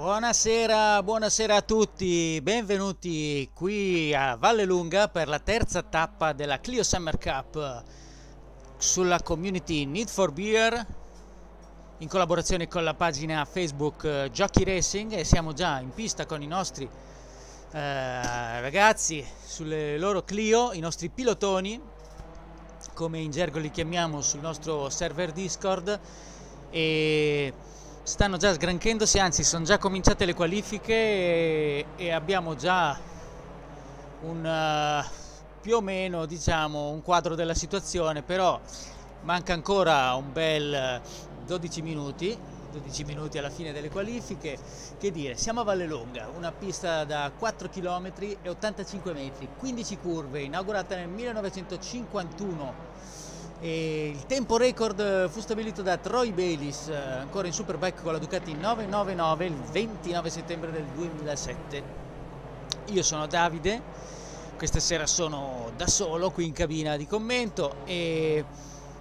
Buonasera, buonasera a tutti, benvenuti qui a Valle Lunga per la terza tappa della Clio Summer Cup sulla community Need for Beer in collaborazione con la pagina Facebook eh, Jockey Racing e siamo già in pista con i nostri eh, ragazzi sulle loro Clio, i nostri pilotoni come in gergo li chiamiamo sul nostro server Discord e stanno già sgranchendosi, anzi sono già cominciate le qualifiche e, e abbiamo già un uh, più o meno diciamo un quadro della situazione, però manca ancora un bel 12 minuti 12 minuti alla fine delle qualifiche. Che dire, siamo a Vallelonga, una pista da 4 km e 85 metri, 15 curve, inaugurata nel 1951 e il tempo record fu stabilito da Troy Bayliss, eh, ancora in Superbike con la Ducati 999 il 29 settembre del 2007. Io sono Davide, questa sera sono da solo qui in cabina di commento e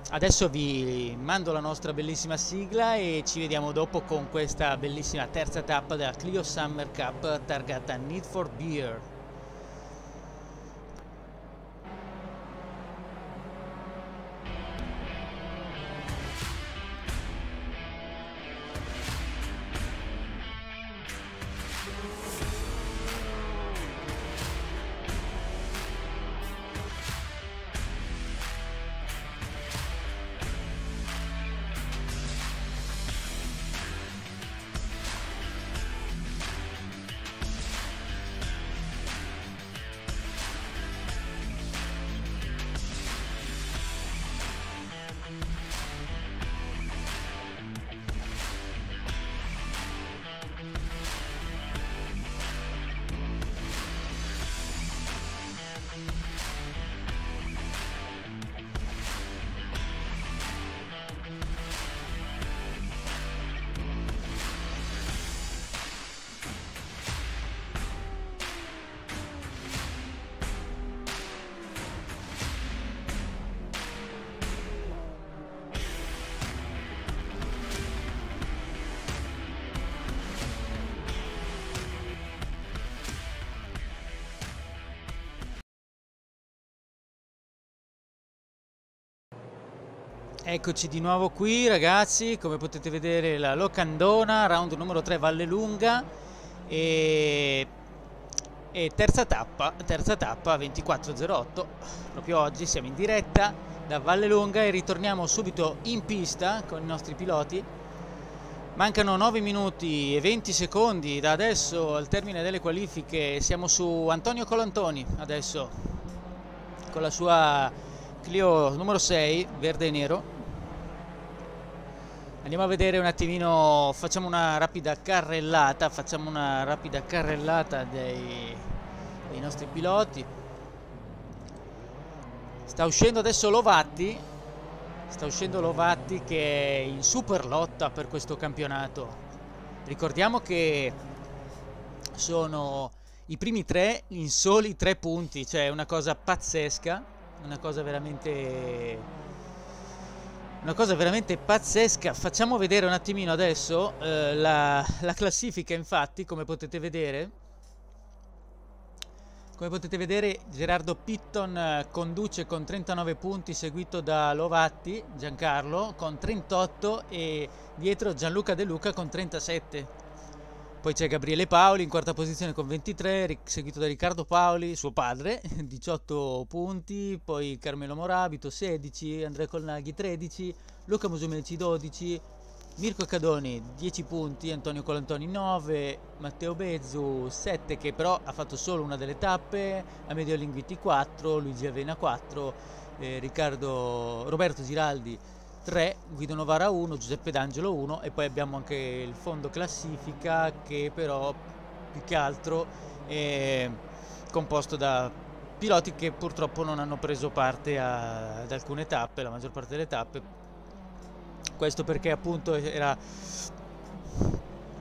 adesso vi mando la nostra bellissima sigla e ci vediamo dopo con questa bellissima terza tappa della Clio Summer Cup targata Need for Beer. Eccoci di nuovo qui ragazzi, come potete vedere la locandona, round numero 3 Valle Lunga. E, e terza tappa, terza tappa 24.08, proprio oggi siamo in diretta da Valle Lunga e ritorniamo subito in pista con i nostri piloti. Mancano 9 minuti e 20 secondi da adesso al termine delle qualifiche, siamo su Antonio Colantoni adesso con la sua Clio numero 6, verde e nero Andiamo a vedere un attimino, facciamo una rapida carrellata, facciamo una rapida carrellata dei, dei nostri piloti. Sta uscendo adesso Lovatti, sta uscendo Lovatti che è in super lotta per questo campionato. Ricordiamo che sono i primi tre in soli tre punti, cioè una cosa pazzesca, una cosa veramente una cosa veramente pazzesca. Facciamo vedere un attimino adesso eh, la, la, classifica, infatti, come potete vedere. Come potete vedere, Gerardo Pitton eh, conduce con 39 punti, seguito da Lovatti, Giancarlo, con 38 e dietro Gianluca De Luca con 37. Poi c'è Gabriele Paoli in quarta posizione con 23, seguito da Riccardo Paoli, suo padre, 18 punti, poi Carmelo Morabito 16, Andrea Colnaghi 13, Luca Musumeci 12, Mirko Cadoni 10 punti, Antonio Colantoni 9, Matteo Bezzu 7 che però ha fatto solo una delle tappe, Amedio Linguiti 4, Luigi Avena 4, eh, Riccardo, Roberto Giraldi 3, Guido Novara 1, Giuseppe D'Angelo 1 e poi abbiamo anche il fondo classifica che però più che altro è composto da piloti che purtroppo non hanno preso parte a, ad alcune tappe, la maggior parte delle tappe. Questo perché appunto era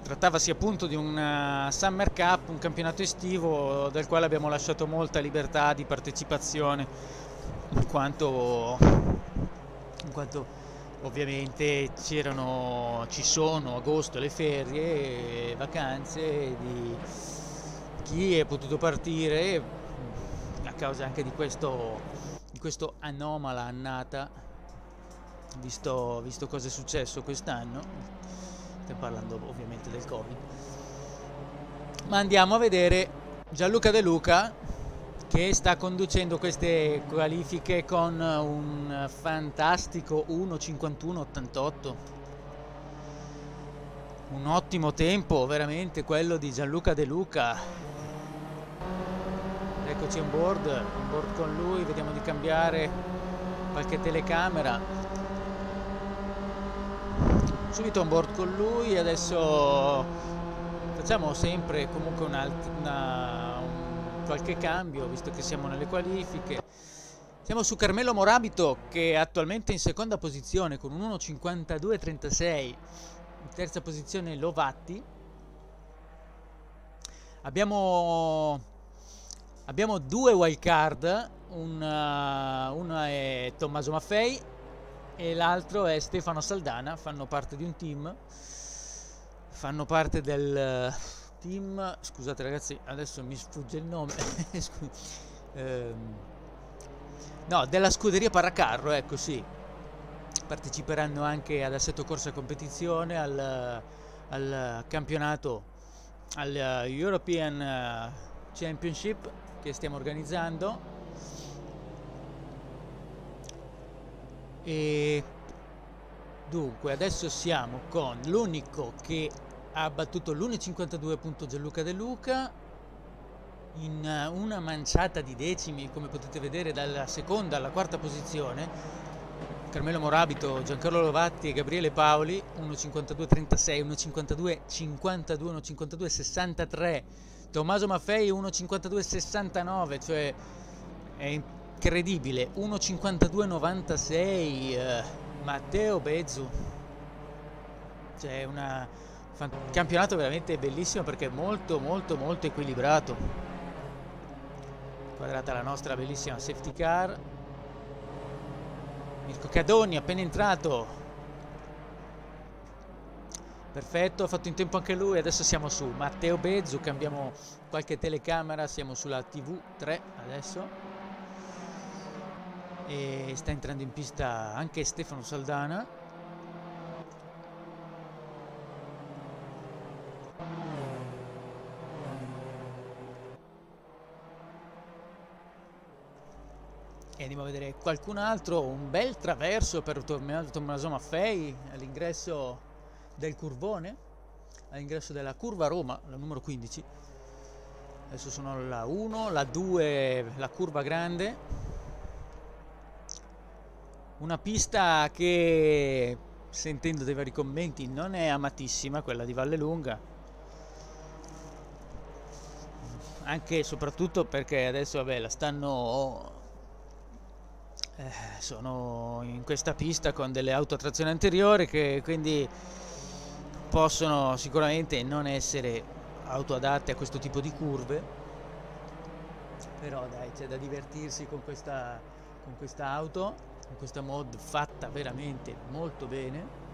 trattavasi appunto di un Summer Cup, un campionato estivo del quale abbiamo lasciato molta libertà di partecipazione in quanto, in quanto ovviamente c'erano, ci sono agosto le ferie, vacanze di chi è potuto partire a causa anche di questo, di questo anomala annata, visto, visto cosa è successo quest'anno, stiamo parlando ovviamente del Covid. Ma andiamo a vedere Gianluca De Luca che sta conducendo queste qualifiche con un fantastico 1.51.88 un ottimo tempo veramente quello di Gianluca De Luca. Eccoci on board on board con lui vediamo di cambiare qualche telecamera. Subito on board con lui adesso facciamo sempre comunque una, qualche cambio visto che siamo nelle qualifiche. Siamo su Carmelo Morabito che è attualmente in seconda posizione con un 1.52.36, in terza posizione Lovatti. Abbiamo, abbiamo due wild card, una, una è Tommaso Maffei e l'altro è Stefano Saldana, fanno parte di un team, fanno parte del team. Scusate ragazzi adesso mi sfugge il nome. Ehm, no della scuderia Paracarro ecco sì. Parteciperanno anche ad Assetto Corsa Competizione al, al campionato al European Championship che stiamo organizzando. E dunque adesso siamo con l'unico che ha battuto l'1.52 Gianluca De Luca in eh, una manciata di decimi come potete vedere dalla seconda alla quarta posizione. Carmelo Morabito, Giancarlo Lovatti e Gabriele Paoli 1.52.36, 1.52.52, 1.52.63 Tommaso Maffei 1.52.69 cioè è incredibile. 1.52.96 eh, Matteo Bezzu. Cioè una campionato veramente bellissimo perché molto molto molto equilibrato. Quadrata la nostra bellissima safety car. Mirko Cadoni appena entrato. Perfetto ha fatto in tempo anche lui adesso siamo su Matteo Bezzu cambiamo qualche telecamera siamo sulla tv 3 adesso. E sta entrando in pista anche Stefano Saldana e andiamo a vedere qualcun altro un bel traverso per Tommaso Maffei all'ingresso del curvone all'ingresso della curva Roma la numero 15 adesso sono la 1 la 2 la curva grande. Una pista che sentendo dei vari commenti non è amatissima quella di Vallelunga anche e soprattutto perché adesso vabbè la stanno eh, sono in questa pista con delle auto a trazione anteriore che quindi possono sicuramente non essere auto adatte a questo tipo di curve. Però dai c'è da divertirsi con questa, con questa auto con questa mod fatta veramente molto bene.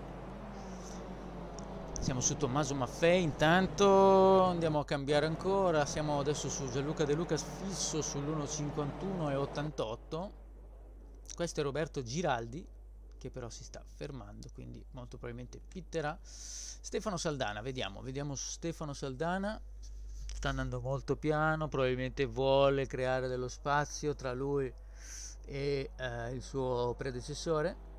Siamo su Tommaso Maffei intanto andiamo a cambiare ancora. Siamo adesso su Gianluca De Luca fisso sull'1.51 e 88 questo è Roberto Giraldi che però si sta fermando quindi molto probabilmente pitterà. Stefano Saldana vediamo vediamo Stefano Saldana. Sta andando molto piano probabilmente vuole creare dello spazio tra lui e eh, il suo predecessore.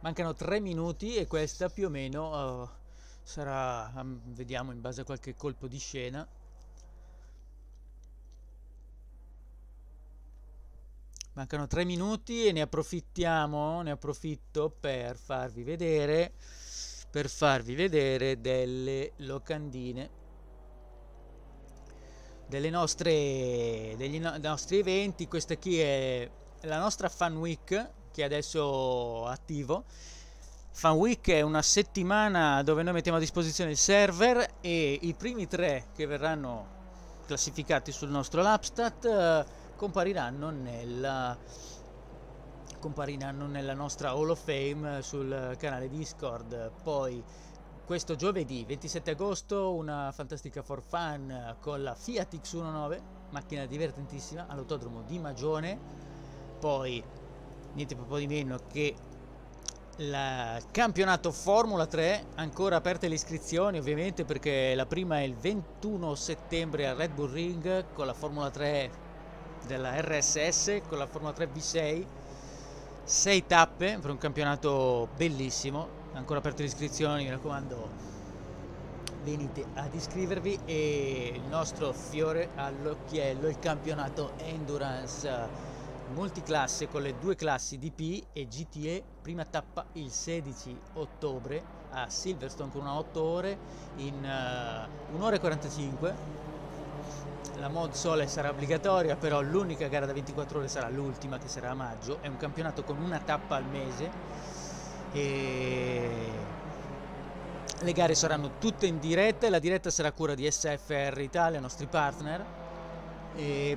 Mancano tre minuti e questa più o meno uh, sarà um, vediamo in base a qualche colpo di scena mancano tre minuti e ne approfittiamo ne approfitto per farvi vedere per farvi vedere delle locandine. Delle nostre degli no, nostri eventi. Questa qui è la nostra fan week che adesso attivo. Fan Week è una settimana dove noi mettiamo a disposizione il server e i primi tre che verranno classificati sul nostro Lapstat compariranno nella, compariranno nella nostra Hall of Fame sul canale Discord. Poi questo giovedì 27 agosto una fantastica for fun con la Fiat X19, macchina divertentissima all'autodromo di Magione. Poi niente po' di meno che il campionato Formula 3, ancora aperte le iscrizioni ovviamente perché la prima è il 21 settembre al Red Bull Ring con la Formula 3 della RSS, con la Formula 3 V6, 6 tappe per un campionato bellissimo, ancora aperte le iscrizioni, mi raccomando venite ad iscrivervi. E il nostro fiore all'occhiello, il campionato Endurance multiclasse con le due classi DP e GTE, prima tappa il 16 ottobre a Silverstone con una 8 ore in uh, 1 ora e 45. La mod sole sarà obbligatoria, però l'unica gara da 24 ore sarà l'ultima che sarà a maggio. È un campionato con una tappa al mese e le gare saranno tutte in diretta e la diretta sarà a cura di SFR Italia, i nostri partner. E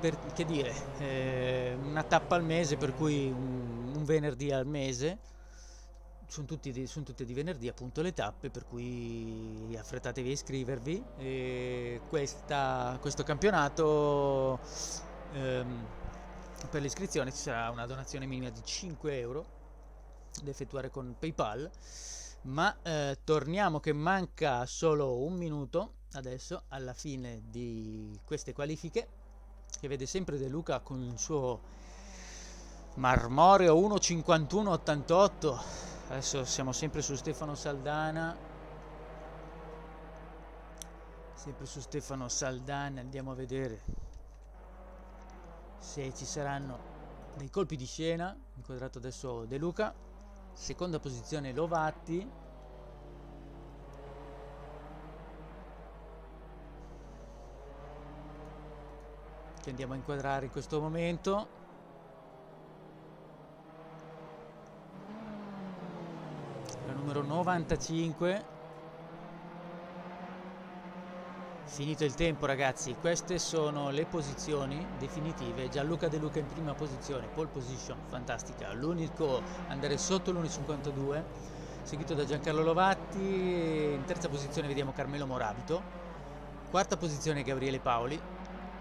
per, che dire, eh, una tappa al mese, per cui un, un venerdì al mese. Sono, tutti sono tutte di venerdì appunto le tappe, per cui affrettatevi a iscrivervi. E questa, questo campionato ehm, per l'iscrizione ci sarà una donazione minima di 5 euro da effettuare con PayPal. Ma eh, torniamo che manca solo un minuto adesso alla fine di queste qualifiche che vede sempre De Luca con il suo marmoreo 1.51.88 adesso siamo sempre su Stefano Saldana. Sempre su Stefano Saldana andiamo a vedere se ci saranno dei colpi di scena. Inquadrato adesso De Luca. Seconda posizione Lovatti. Che andiamo a inquadrare in questo momento la numero 95 finito il tempo ragazzi. Queste sono le posizioni definitive. Gianluca De Luca in prima posizione pole position fantastica. L'unico andare sotto l'1.52 seguito da Giancarlo Lovatti. In terza posizione vediamo Carmelo Morabito. Quarta posizione Gabriele Paoli.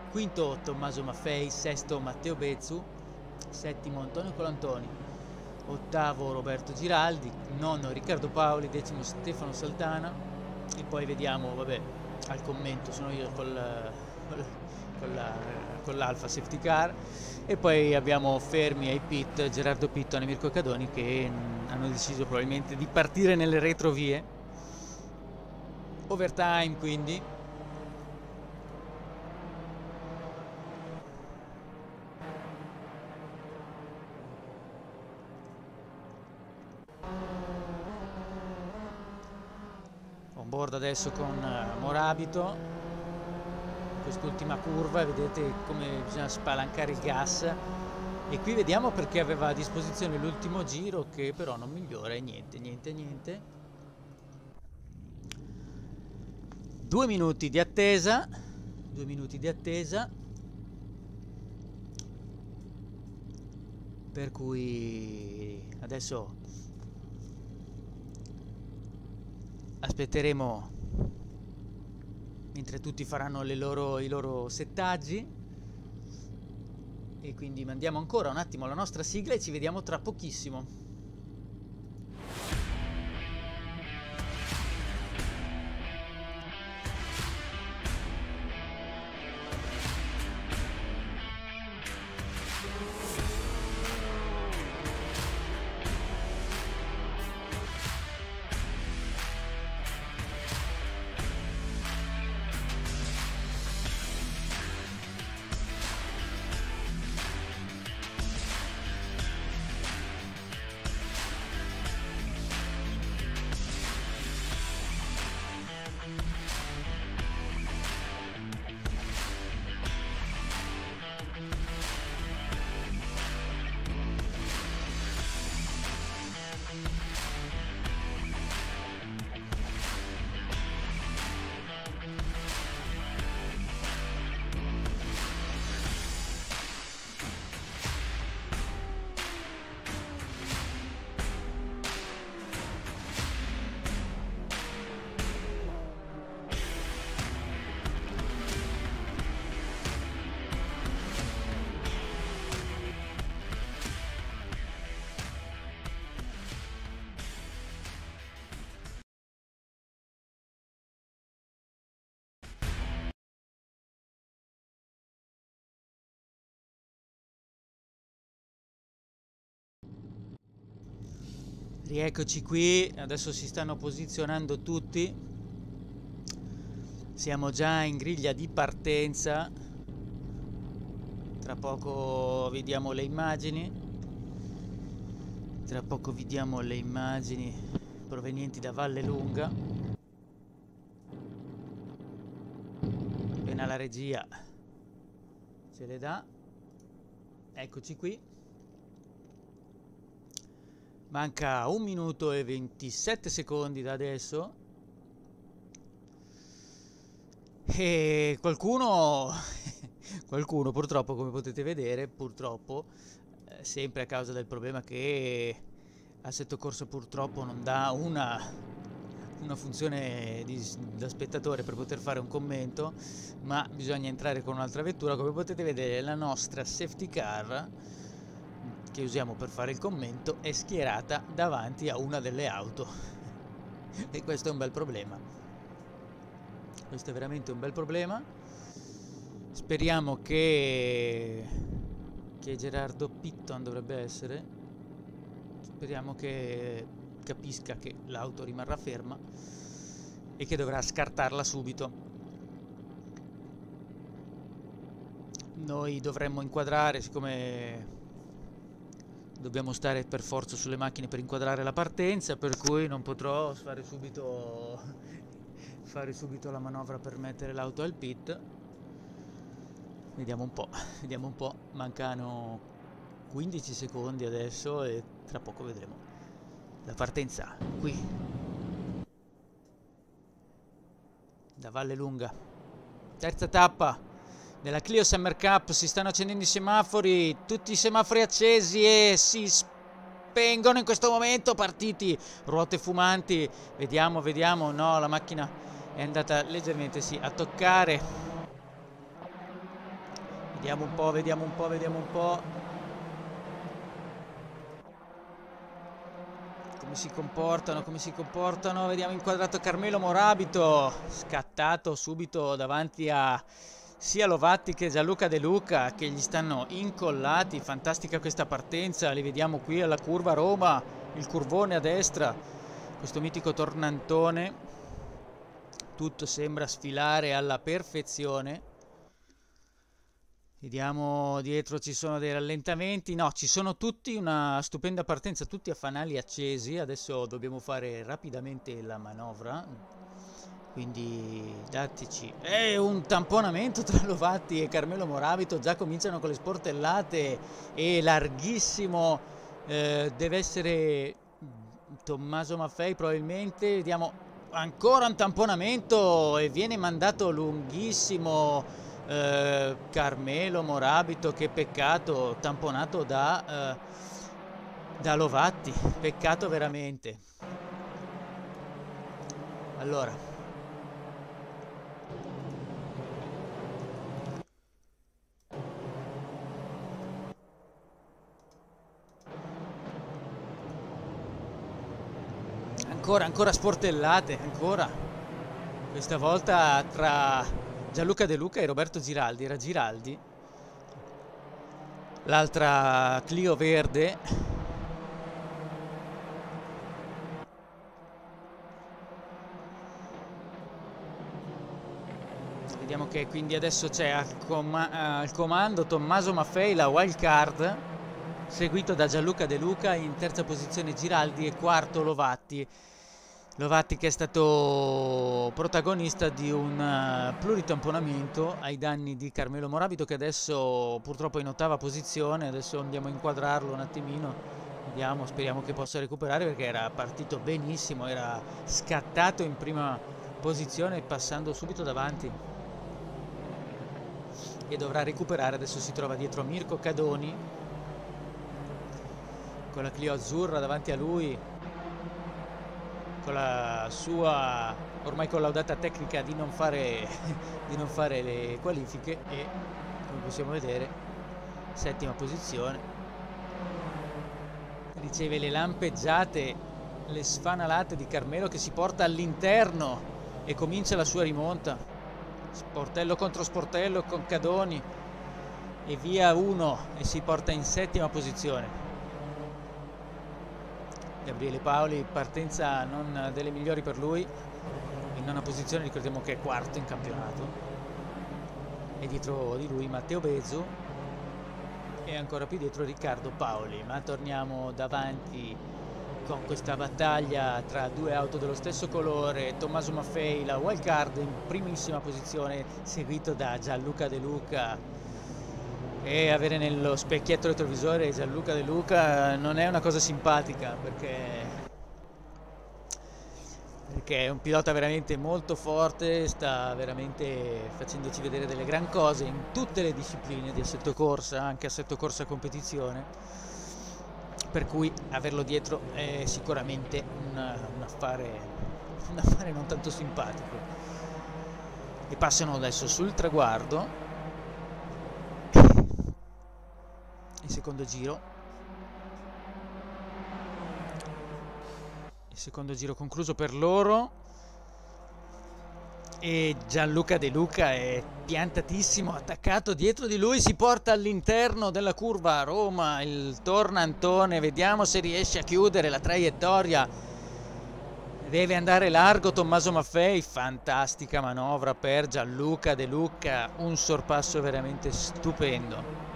Quinto Tommaso Maffei, sesto Matteo Bezzu, settimo Antonio Colantoni, ottavo Roberto Giraldi, nono Riccardo Paoli, decimo Stefano Saltana e poi vediamo, vabbè, al commento sono io col, col, con, la, l'Alfa Safety Car. E poi abbiamo fermi ai pit Gerardo Pitton e Mirko Cadoni che hanno deciso probabilmente di partire nelle retrovie. Overtime quindi board adesso con eh, Morabito. Quest'ultima curva vedete come bisogna spalancare il gas. E qui vediamo perché aveva a disposizione l'ultimo giro che però non migliora e niente niente niente. Due minuti di attesa due minuti di attesa. Per cui adesso aspetteremo mentre tutti faranno loro, i loro settaggi. E quindi mandiamo ancora un attimo la nostra sigla e ci vediamo tra pochissimo Rieccoci qui, adesso si stanno posizionando tutti. Siamo già in griglia di partenza. Tra poco vediamo le immagini. Tra poco vediamo le immagini provenienti da Valle Lunga. Appena la regia ce le dà. Eccoci qui. Manca un minuto e 27 secondi da adesso. E qualcuno, qualcuno purtroppo, come potete vedere, purtroppo, eh, sempre a causa del problema che Assetto Corsa purtroppo non dà una, una funzione di, da spettatore per poter fare un commento, ma bisogna entrare con un'altra vettura. Come potete vedere la nostra safety car che usiamo per fare il commento è schierata davanti a una delle auto. E questo è un bel problema. Questo è veramente un bel problema. Speriamo che che Gerardo Pitton dovrebbe essere. Speriamo che capisca che l'auto rimarrà ferma e che dovrà scartarla subito. Noi dovremmo inquadrare siccome dobbiamo stare per forza sulle macchine per inquadrare la partenza per cui non potrò fare subito fare subito la manovra per mettere l'auto al pit. Vediamo un po' vediamo un po' mancano 15 secondi adesso e tra poco vedremo la partenza qui. Da Valle Lunga terza tappa della Clio Summer Cup si stanno accendendo i semafori, tutti i semafori accesi e si spengono in questo momento, partiti, ruote fumanti, vediamo, vediamo, no, la macchina è andata leggermente sì, a toccare, vediamo un po', vediamo un po', vediamo un po', come si comportano, come si comportano, vediamo inquadrato Carmelo Morabito, scattato subito davanti a sia Lovatti che Gianluca De Luca che gli stanno incollati, fantastica questa partenza, li vediamo qui alla curva Roma, il curvone a destra, questo mitico tornantone, tutto sembra sfilare alla perfezione. Vediamo dietro ci sono dei rallentamenti, no ci sono tutti una stupenda partenza, tutti a fanali accesi, adesso dobbiamo fare rapidamente la manovra, quindi dattici è un tamponamento tra Lovatti e Carmelo Moravito già cominciano con le sportellate e larghissimo eh, deve essere Tommaso Maffei probabilmente. Vediamo ancora un tamponamento e viene mandato lunghissimo eh, Carmelo Morabito che peccato tamponato da, eh, da Lovatti. Peccato veramente. Allora ancora, ancora sportellate, ancora. Questa volta tra Gianluca De Luca e Roberto Giraldi. Era Giraldi. L'altra Clio verde. Vediamo che quindi adesso c'è al, com al comando Tommaso Maffei, la wild card seguito da Gianluca De Luca in terza posizione Giraldi e quarto Lovatti Lovatti che è stato protagonista di un uh, pluritamponamento ai danni di Carmelo Morabito che adesso purtroppo è in ottava posizione, adesso andiamo a inquadrarlo un attimino, vediamo, speriamo che possa recuperare perché era partito benissimo, era scattato in prima posizione passando subito davanti. E dovrà recuperare, adesso si trova dietro Mirko Cadoni. Con la Clio azzurra davanti a lui con la sua ormai collaudata tecnica di non fare, di non fare le qualifiche e come possiamo vedere settima posizione. Riceve le lampeggiate le sfanalate di Carmelo che si porta all'interno e comincia la sua rimonta. Sportello contro sportello con Cadoni e via uno e si porta in settima posizione Gabriele Paoli, partenza non delle migliori per lui, in una posizione ricordiamo che è quarto in campionato. E dietro di lui Matteo Bezzu. E ancora più dietro Riccardo Paoli, ma torniamo davanti con questa battaglia tra due auto dello stesso colore, Tommaso Maffei, la wild card in primissima posizione, seguito da Gianluca De Luca e avere nello specchietto retrovisore Gianluca De Luca non è una cosa simpatica perché perché è un pilota veramente molto forte, sta veramente facendoci vedere delle gran cose in tutte le discipline di assetto corsa, anche assetto corsa competizione, per cui averlo dietro è sicuramente un, un, affare, un affare non tanto simpatico. E passano adesso sul traguardo, il secondo giro secondo giro concluso per loro e Gianluca De Luca è piantatissimo, attaccato dietro di lui, si porta all'interno della curva a Roma, il torna Antone, vediamo se riesce a chiudere la traiettoria. Deve andare largo Tommaso Maffei, fantastica manovra per Gianluca De Luca, un sorpasso veramente stupendo.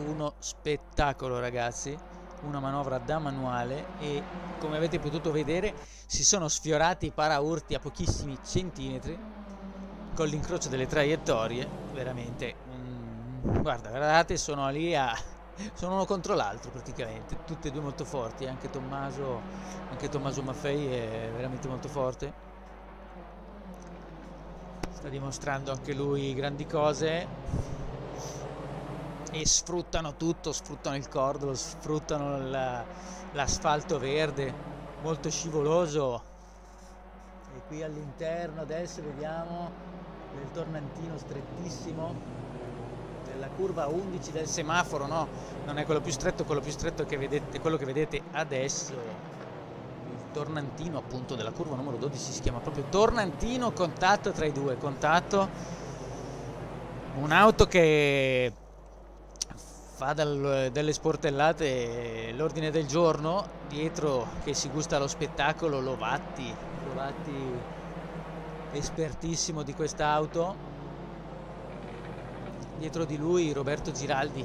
Uno spettacolo ragazzi. Una manovra da manuale e come avete potuto vedere si sono sfiorati i paraurti a pochissimi centimetri con l'incrocio delle traiettorie. Veramente mm, guarda guardate sono lì a sono uno contro l'altro praticamente. Tutti e due molto forti anche Tommaso anche Tommaso Maffei è veramente molto forte. Sta dimostrando anche lui grandi cose e sfruttano tutto, sfruttano il cordolo, sfruttano l'asfalto verde molto scivoloso. E qui all'interno adesso vediamo del tornantino strettissimo della curva 11 del semaforo no? Non è quello più stretto quello più stretto che vedete quello che vedete adesso tornantino appunto della curva numero 12 si chiama proprio tornantino contatto tra i due contatto un'auto che fa dal, delle sportellate l'ordine del giorno, dietro che si gusta lo spettacolo Lovatti, Lovatti espertissimo di quest'auto, dietro di lui Roberto Giraldi.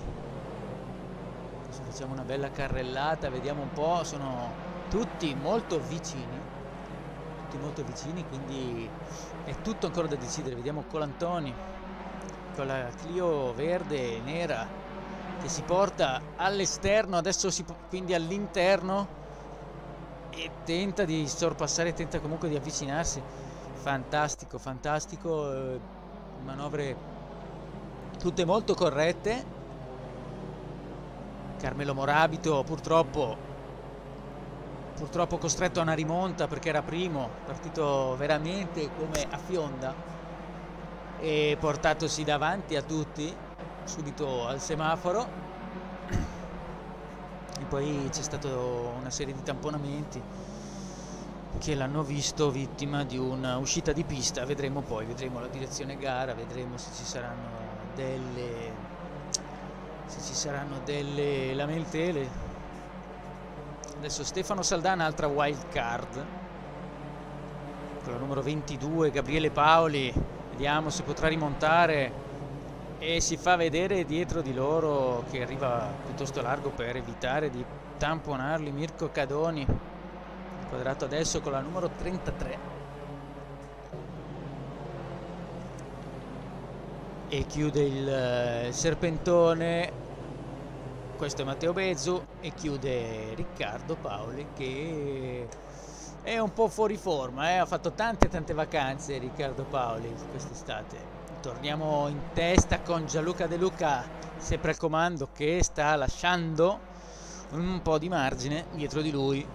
Adesso facciamo una bella carrellata, vediamo un po', sono tutti molto vicini, tutti molto vicini, quindi è tutto ancora da decidere, vediamo Colantoni con la Clio verde e nera che si porta all'esterno, adesso si, quindi all'interno e tenta di sorpassare, tenta comunque di avvicinarsi. Fantastico, fantastico, eh, manovre tutte molto corrette. Carmelo Morabito purtroppo, purtroppo costretto a una rimonta perché era primo, partito veramente come a fionda e portatosi davanti a tutti subito al semaforo. E poi c'è stata una serie di tamponamenti che l'hanno visto vittima di un'uscita di pista. Vedremo poi, vedremo la direzione gara vedremo se ci saranno delle se ci saranno delle lamentele. Adesso Stefano Saldana altra wild card. Con la numero 22 Gabriele Paoli. Vediamo se potrà rimontare e si fa vedere dietro di loro che arriva piuttosto largo per evitare di tamponarli. Mirko Cadoni quadrato adesso con la numero 33 e chiude il, eh, il serpentone. Questo è Matteo Bezzu e chiude Riccardo Paoli che è un po' fuori forma eh? ha fatto tante tante vacanze Riccardo Paoli quest'estate torniamo in testa con Gianluca De Luca sempre al comando che sta lasciando un po' di margine dietro di lui.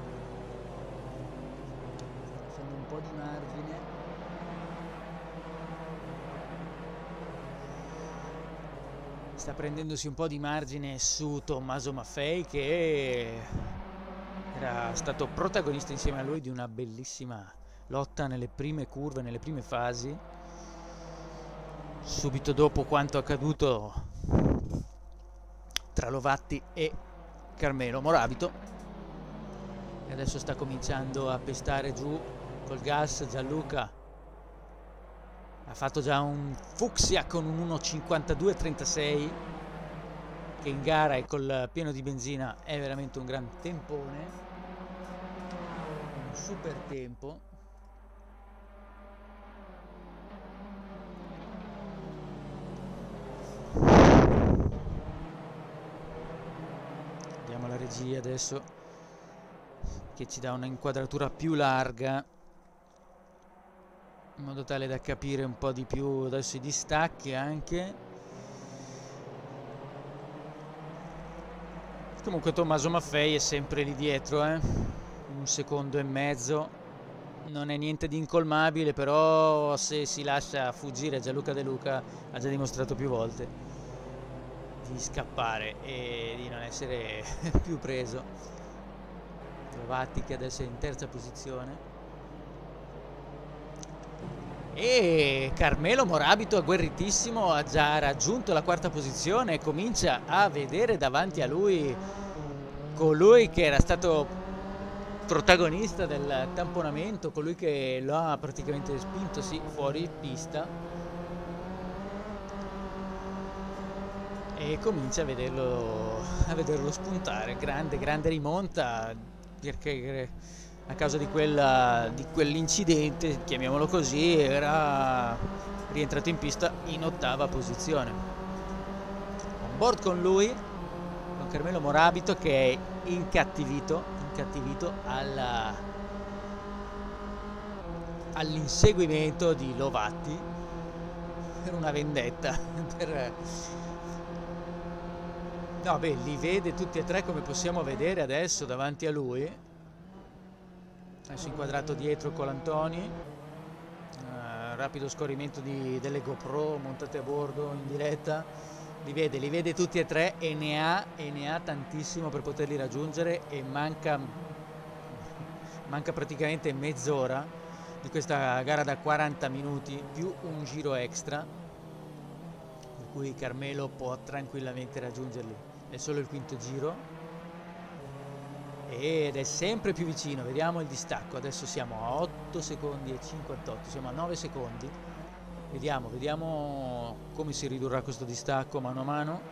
Un po' di margine. Sta prendendosi un po' di margine su Tommaso Maffei che era stato protagonista insieme a lui di una bellissima lotta nelle prime curve, nelle prime fasi subito dopo quanto accaduto tra Lovatti e Carmelo Moravito. E adesso sta cominciando a pestare giù col gas. Gianluca ha fatto già un fucsia con un 1.52.36 che in gara e col pieno di benzina è veramente un gran tempone. Un super tempo la regia adesso che ci dà un'inquadratura più larga in modo tale da capire un po' di più adesso i distacchi anche. Comunque Tommaso Maffei è sempre lì dietro eh? un secondo e mezzo. Non è niente di incolmabile però se si lascia fuggire Gianluca De Luca ha già dimostrato più volte di scappare e di non essere più preso. Trovati che adesso è in terza posizione. E Carmelo Morabito agguerritissimo ha già raggiunto la quarta posizione e comincia a vedere davanti a lui colui che era stato protagonista del tamponamento, colui che lo ha praticamente spinto sì, fuori pista e comincia a vederlo, a vederlo spuntare, grande, grande rimonta perché a causa di, quella, di quell'incidente, chiamiamolo così, era rientrato in pista in ottava posizione. On board con lui, con Carmelo Morabito che è incattivito, incattivito alla, all'inseguimento di Lovatti per una vendetta. Per... No, beh, li vede tutti e tre come possiamo vedere adesso davanti a lui. Adesso inquadrato dietro con l'Antoni uh, rapido scorrimento di, delle GoPro montate a bordo in diretta. Li vede, li vede tutti e tre e ne ha, e ne ha tantissimo per poterli raggiungere e manca, manca praticamente mezz'ora di questa gara da 40 minuti più un giro extra per cui Carmelo può tranquillamente raggiungerli è solo il quinto giro. Ed è sempre più vicino, vediamo il distacco, adesso siamo a 8 secondi e 58, siamo a 9 secondi, vediamo, vediamo come si ridurrà questo distacco mano a mano.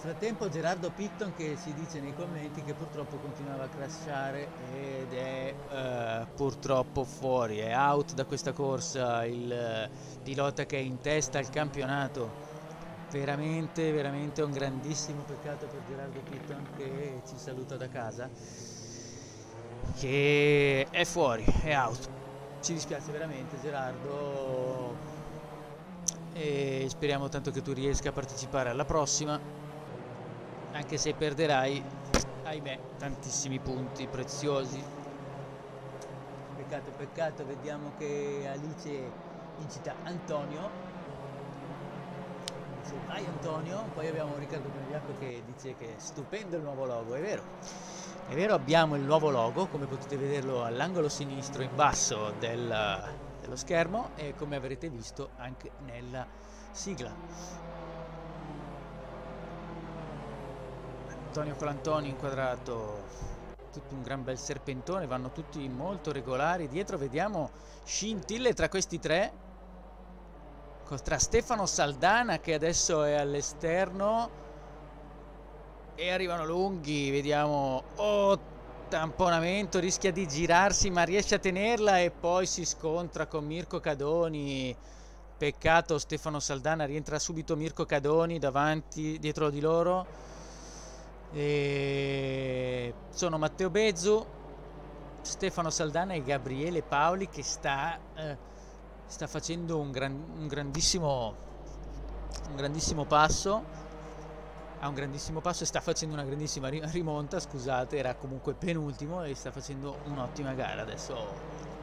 Nel frattempo Gerardo Pitton che si dice nei commenti che purtroppo continuava a crashare ed è uh, purtroppo fuori, è out da questa corsa il pilota che è in testa al campionato. Veramente veramente un grandissimo peccato per Gerardo Pitton che ci saluta da casa che è fuori è out. Ci dispiace veramente Gerardo e speriamo tanto che tu riesca a partecipare alla prossima anche se perderai ahimè tantissimi punti preziosi peccato peccato vediamo che Alice incita Antonio vai Antonio, poi abbiamo Riccardo Beneviacco che dice che è stupendo il nuovo logo, è vero. È vero, abbiamo il nuovo logo, come potete vederlo all'angolo sinistro in basso del, dello schermo e come avrete visto anche nella sigla. Antonio Colantoni inquadrato tutto un gran bel serpentone, vanno tutti molto regolari. Dietro vediamo scintille tra questi tre tra Stefano Saldana che adesso è all'esterno e arrivano lunghi, vediamo, oh tamponamento, rischia di girarsi ma riesce a tenerla e poi si scontra con Mirko Cadoni, peccato Stefano Saldana, rientra subito Mirko Cadoni davanti, dietro di loro, e sono Matteo Bezzu, Stefano Saldana e Gabriele Paoli che sta... Eh, sta facendo un, gran, un, grandissimo, un grandissimo passo. Ha un grandissimo passo e sta facendo una grandissima rimonta scusate era comunque penultimo e sta facendo un'ottima gara. Adesso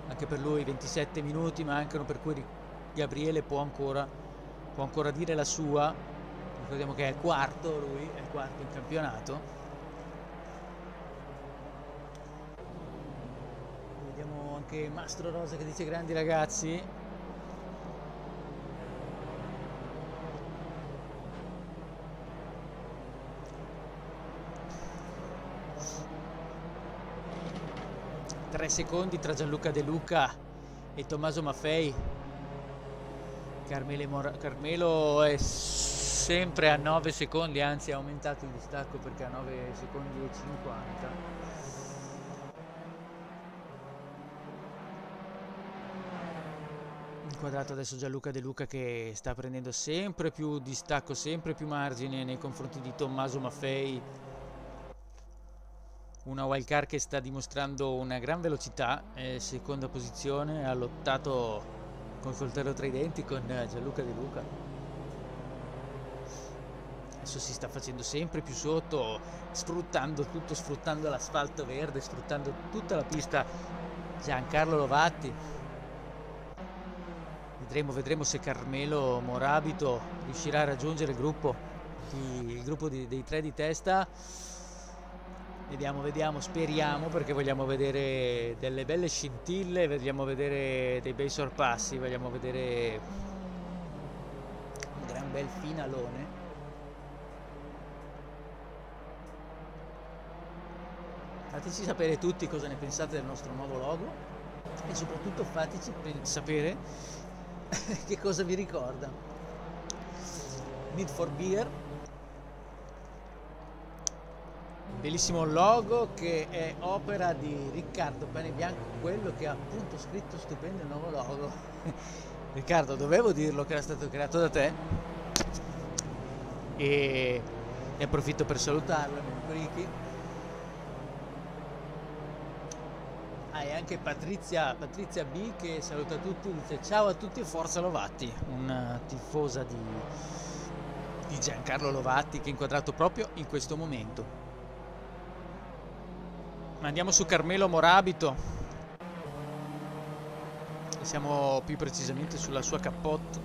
anche per lui 27 minuti mancano per cui Gabriele può ancora, può ancora dire la sua ricordiamo che è il quarto lui, è quarto in campionato. Vediamo anche Mastro Rosa che dice grandi ragazzi, Tre secondi tra Gianluca De Luca e Tommaso Maffei Carmelo è sempre a 9 secondi anzi ha aumentato il distacco perché a 9 secondi e 50 inquadrato adesso Gianluca De Luca che sta prendendo sempre più distacco, sempre più margine nei confronti di Tommaso Maffei. Una wildcard che sta dimostrando una gran velocità, è seconda posizione, ha lottato con coltello tra i denti con Gianluca De Luca. Adesso si sta facendo sempre più sotto, sfruttando tutto, sfruttando l'asfalto verde, sfruttando tutta la pista Giancarlo Lovatti Vedremo, vedremo se Carmelo Morabito riuscirà a raggiungere il gruppo, il gruppo di, dei tre di testa. Vediamo, vediamo, speriamo perché vogliamo vedere delle belle scintille, vogliamo vedere dei bei sorpassi, vogliamo vedere un gran bel finalone. Fateci sapere tutti cosa ne pensate del nostro nuovo logo e soprattutto fateci sapere che cosa vi ricorda? Need for Beer bellissimo logo che è opera di Riccardo Panebianco quello che ha appunto scritto stupendo il nuovo logo. Riccardo dovevo dirlo che era stato creato da te. E ne approfitto per salutarlo Ricky Ah, e anche Patrizia, Patrizia B che saluta tutti, dice ciao a tutti e forza Lovatti, una tifosa di, di Giancarlo Lovatti che è inquadrato proprio in questo momento. Andiamo su Carmelo Morabito, siamo più precisamente sulla sua cappotto,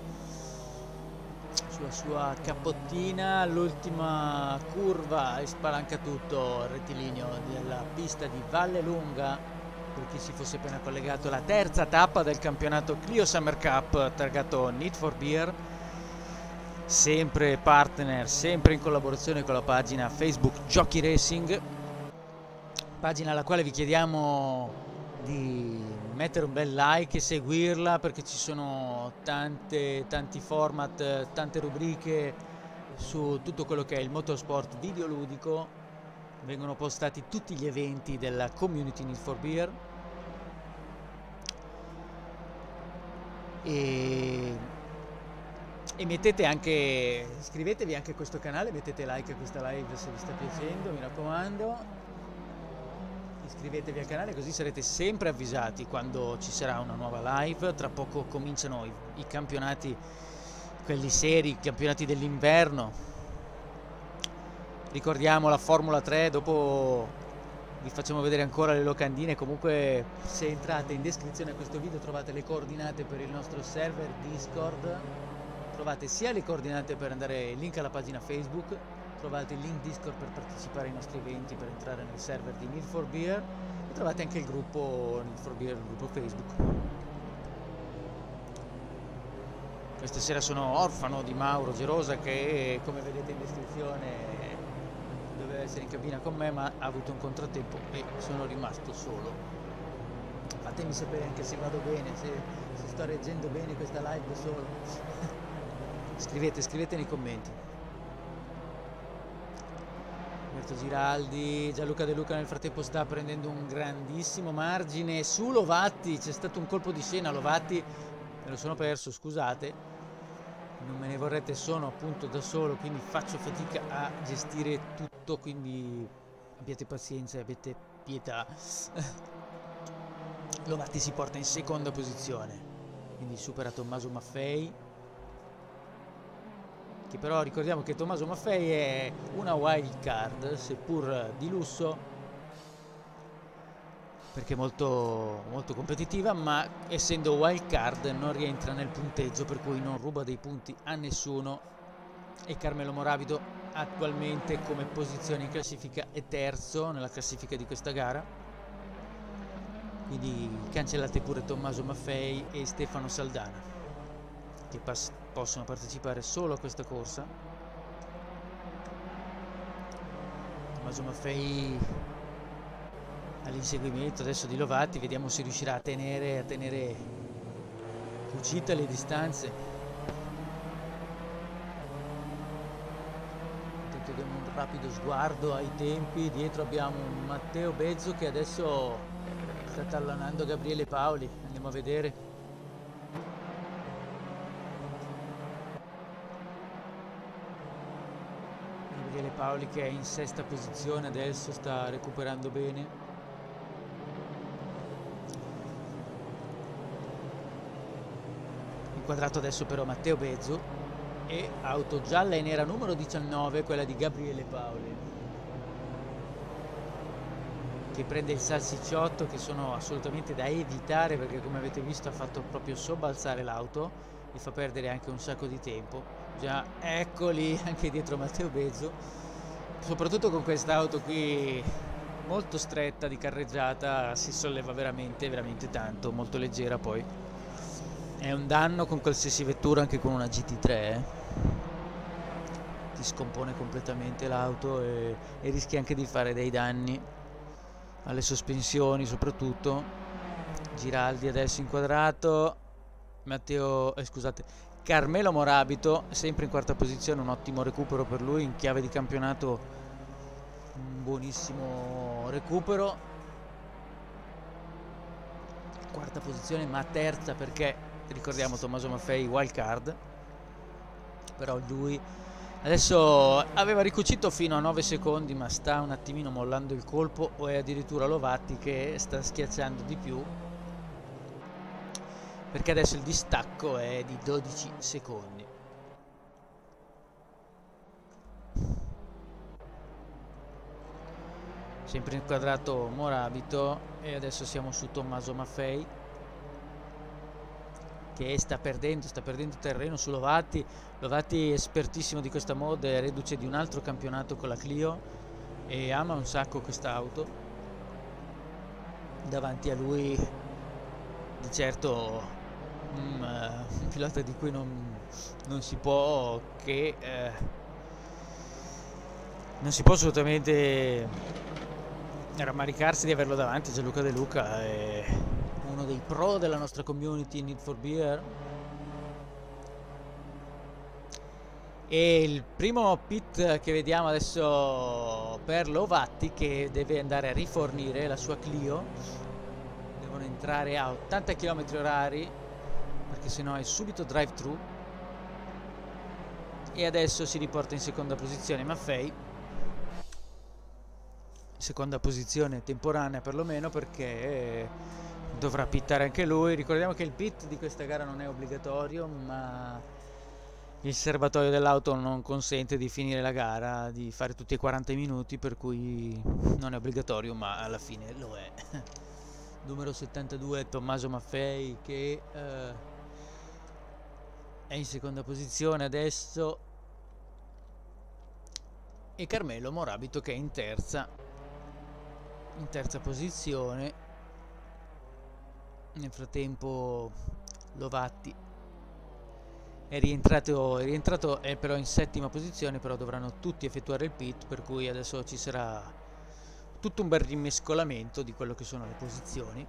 sulla sua cappottina, l'ultima curva e spalanca tutto il rettilineo della pista di Valle Lunga per chi si fosse appena collegato, la terza tappa del campionato Clio Summer Cup targato Need for Beer, sempre partner, sempre in collaborazione con la pagina Facebook Giochi Racing, pagina alla quale vi chiediamo di mettere un bel like e seguirla perché ci sono tante, tanti format, tante rubriche su tutto quello che è il motorsport videoludico. Vengono postati tutti gli eventi della community Need for Beer. E, e mettete anche iscrivetevi anche a questo canale mettete like a questa live se vi sta piacendo mi raccomando iscrivetevi al canale così sarete sempre avvisati quando ci sarà una nuova live. Tra poco cominciano i, i campionati quelli seri i campionati dell'inverno. Ricordiamo la Formula 3 dopo vi facciamo vedere ancora le locandine. Comunque se entrate in descrizione a questo video trovate le coordinate per il nostro server discord. Trovate sia le coordinate per andare il link alla pagina facebook trovate il link discord per partecipare ai nostri eventi per entrare nel server di Need for Beer e trovate anche il gruppo Need for Beer il gruppo facebook. Questa sera sono orfano di Mauro Gerosa che come vedete in descrizione doveva essere in cabina con me ma ha avuto un contrattempo e sono rimasto solo. Fatemi sapere anche se vado bene se, se sto reggendo bene questa live da solo. Scrivete scrivete nei commenti Roberto Giraldi Gianluca De Luca nel frattempo sta prendendo un grandissimo margine su Lovatti c'è stato un colpo di scena Lovatti me lo sono perso scusate non me ne vorrete sono appunto da solo quindi faccio fatica a gestire tutto quindi abbiate pazienza e abbiate pietà. Lovatti si porta in seconda posizione quindi supera Tommaso Maffei che però ricordiamo che Tommaso Maffei è una wild card seppur di lusso perché è molto, molto competitiva ma essendo wild card non rientra nel punteggio per cui non ruba dei punti a nessuno. E Carmelo Moravido attualmente come posizione in classifica è terzo nella classifica di questa gara. Quindi cancellate pure Tommaso Maffei e Stefano Saldana che possono partecipare solo a questa corsa Tommaso Maffei all'inseguimento adesso di Lovatti, vediamo se riuscirà a tenere, a tenere cucite le distanze. Intanto diamo un rapido sguardo ai tempi, dietro abbiamo Matteo Bezzo che adesso sta tallonando Gabriele Paoli, andiamo a vedere. Gabriele Paoli che è in sesta posizione adesso sta recuperando bene. Inquadrato adesso però Matteo Bezzo e auto gialla e nera numero 19 quella di Gabriele Paoli che prende il salsicciotto che sono assolutamente da evitare perché come avete visto ha fatto proprio sobbalzare l'auto e fa perdere anche un sacco di tempo. Già eccoli anche dietro Matteo Bezzo soprattutto con quest'auto qui molto stretta di carreggiata si solleva veramente veramente tanto molto leggera poi è un danno con qualsiasi vettura, anche con una GT3. Eh. Ti scompone completamente l'auto e, e rischi anche di fare dei danni alle sospensioni soprattutto. Giraldi adesso inquadrato. Matteo, eh, scusate, Carmelo Morabito, sempre in quarta posizione, un ottimo recupero per lui in chiave di campionato, un buonissimo recupero. Quarta posizione, ma terza perché ricordiamo Tommaso Maffei wild card però lui adesso aveva ricucito fino a 9 secondi ma sta un attimino mollando il colpo o è addirittura Lovatti che sta schiacciando di più perché adesso il distacco è di 12 secondi sempre inquadrato Morabito e adesso siamo su Tommaso Maffei che sta perdendo, sta perdendo terreno su Lovatti. Lovatti espertissimo di questa mod, reduce di un altro campionato con la Clio e ama un sacco quest'auto. Davanti a lui di certo un, uh, un pilota di cui non, non si può che eh, non si può assolutamente rammaricarsi di averlo davanti Gianluca De Luca e uno dei pro della nostra community Need for Beer. E il primo pit che vediamo adesso per Lovatti che deve andare a rifornire la sua Clio devono entrare a 80 km orari perché sennò è subito drive thru e adesso si riporta in seconda posizione Maffei seconda posizione temporanea perlomeno perché dovrà pittare anche lui. Ricordiamo che il pit di questa gara non è obbligatorio, ma il serbatoio dell'auto non consente di finire la gara, di fare tutti i 40 minuti, per cui non è obbligatorio, ma alla fine lo è. Numero 72 Tommaso Maffei che eh, è in seconda posizione adesso. E Carmelo Morabito che è in terza. In terza posizione. Nel frattempo Lovatti è rientrato, è rientrato è però in settima posizione però dovranno tutti effettuare il pit per cui adesso ci sarà tutto un bel rimescolamento di quello che sono le posizioni.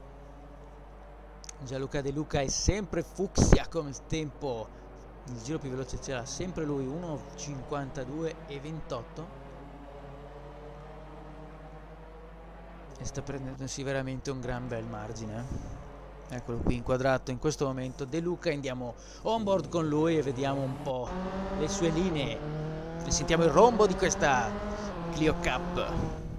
Gianluca De Luca è sempre fucsia come il tempo il giro più veloce ce l'ha sempre lui 1.52 e 28 e sta prendendosi veramente un gran bel margine eh? eccolo qui inquadrato in questo momento De Luca. Andiamo on board con lui e vediamo un po' le sue linee. Sentiamo il rombo di questa Clio Cup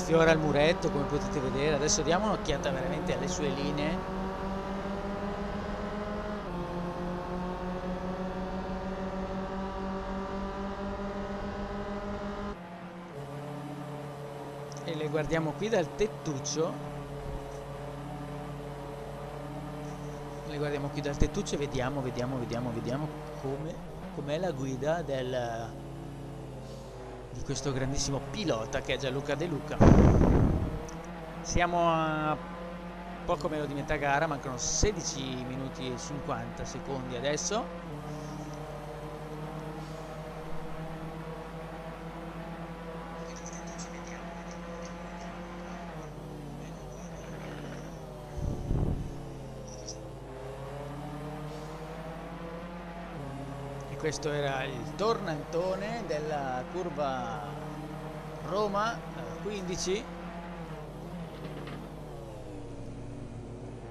sfiora il muretto come potete vedere. Adesso diamo un'occhiata veramente alle sue linee. E le guardiamo qui dal tettuccio. Le guardiamo qui dal tettuccio e vediamo vediamo vediamo vediamo come com'è la guida del di questo grandissimo pilota che è Gianluca De Luca. Siamo a poco meno di metà gara, mancano 16 minuti e 50 secondi adesso. Questo era il tornantone della curva Roma 15 eh,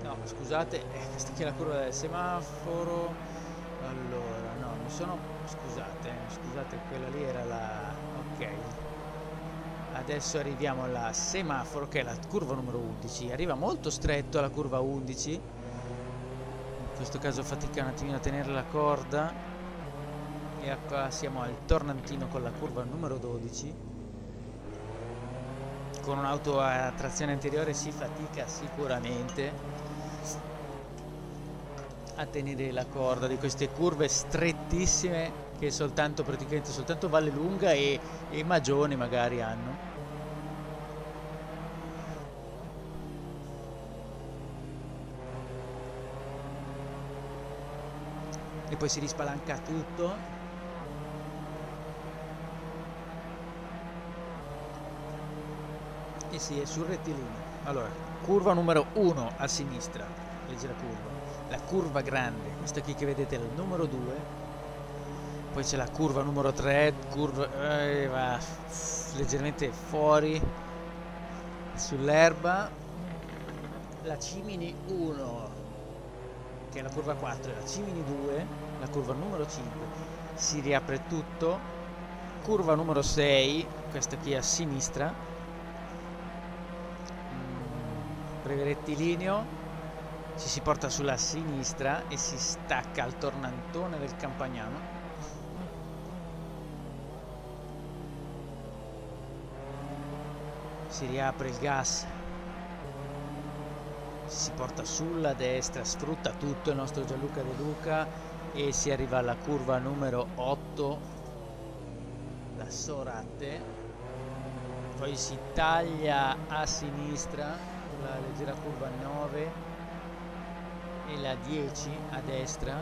no scusate eh, questa è la curva del semaforo. Allora no mi sono scusate scusate quella lì era la ok. Adesso arriviamo alla semaforo che è la curva numero 11 arriva molto stretto alla curva 11 in questo caso fatica un attimino a tenere la corda e qua siamo al tornantino con la curva numero 12 con un'auto a trazione anteriore si fatica sicuramente a tenere la corda di queste curve strettissime che soltanto praticamente soltanto Valle Lunga e, e Magione magari hanno. E poi si rispalanca tutto e si è sul rettilineo. Allora curva numero 1 a sinistra leggera curva. La curva grande questa qui che vedete è il numero 2 poi c'è la curva numero 3 curva eh, va leggermente fuori. Sull'erba la Cimini 1 che è la curva 4 e la Cimini 2 la curva numero 5 si riapre tutto. Curva numero 6 questa qui a sinistra breve rettilineo ci si porta sulla sinistra e si stacca al tornantone del Campagnano. Si riapre il gas. Si porta sulla destra sfrutta tutto il nostro Gianluca De Luca e si arriva alla curva numero 8 da Sorate. Poi si taglia a sinistra la leggera curva 9 e la 10 a destra.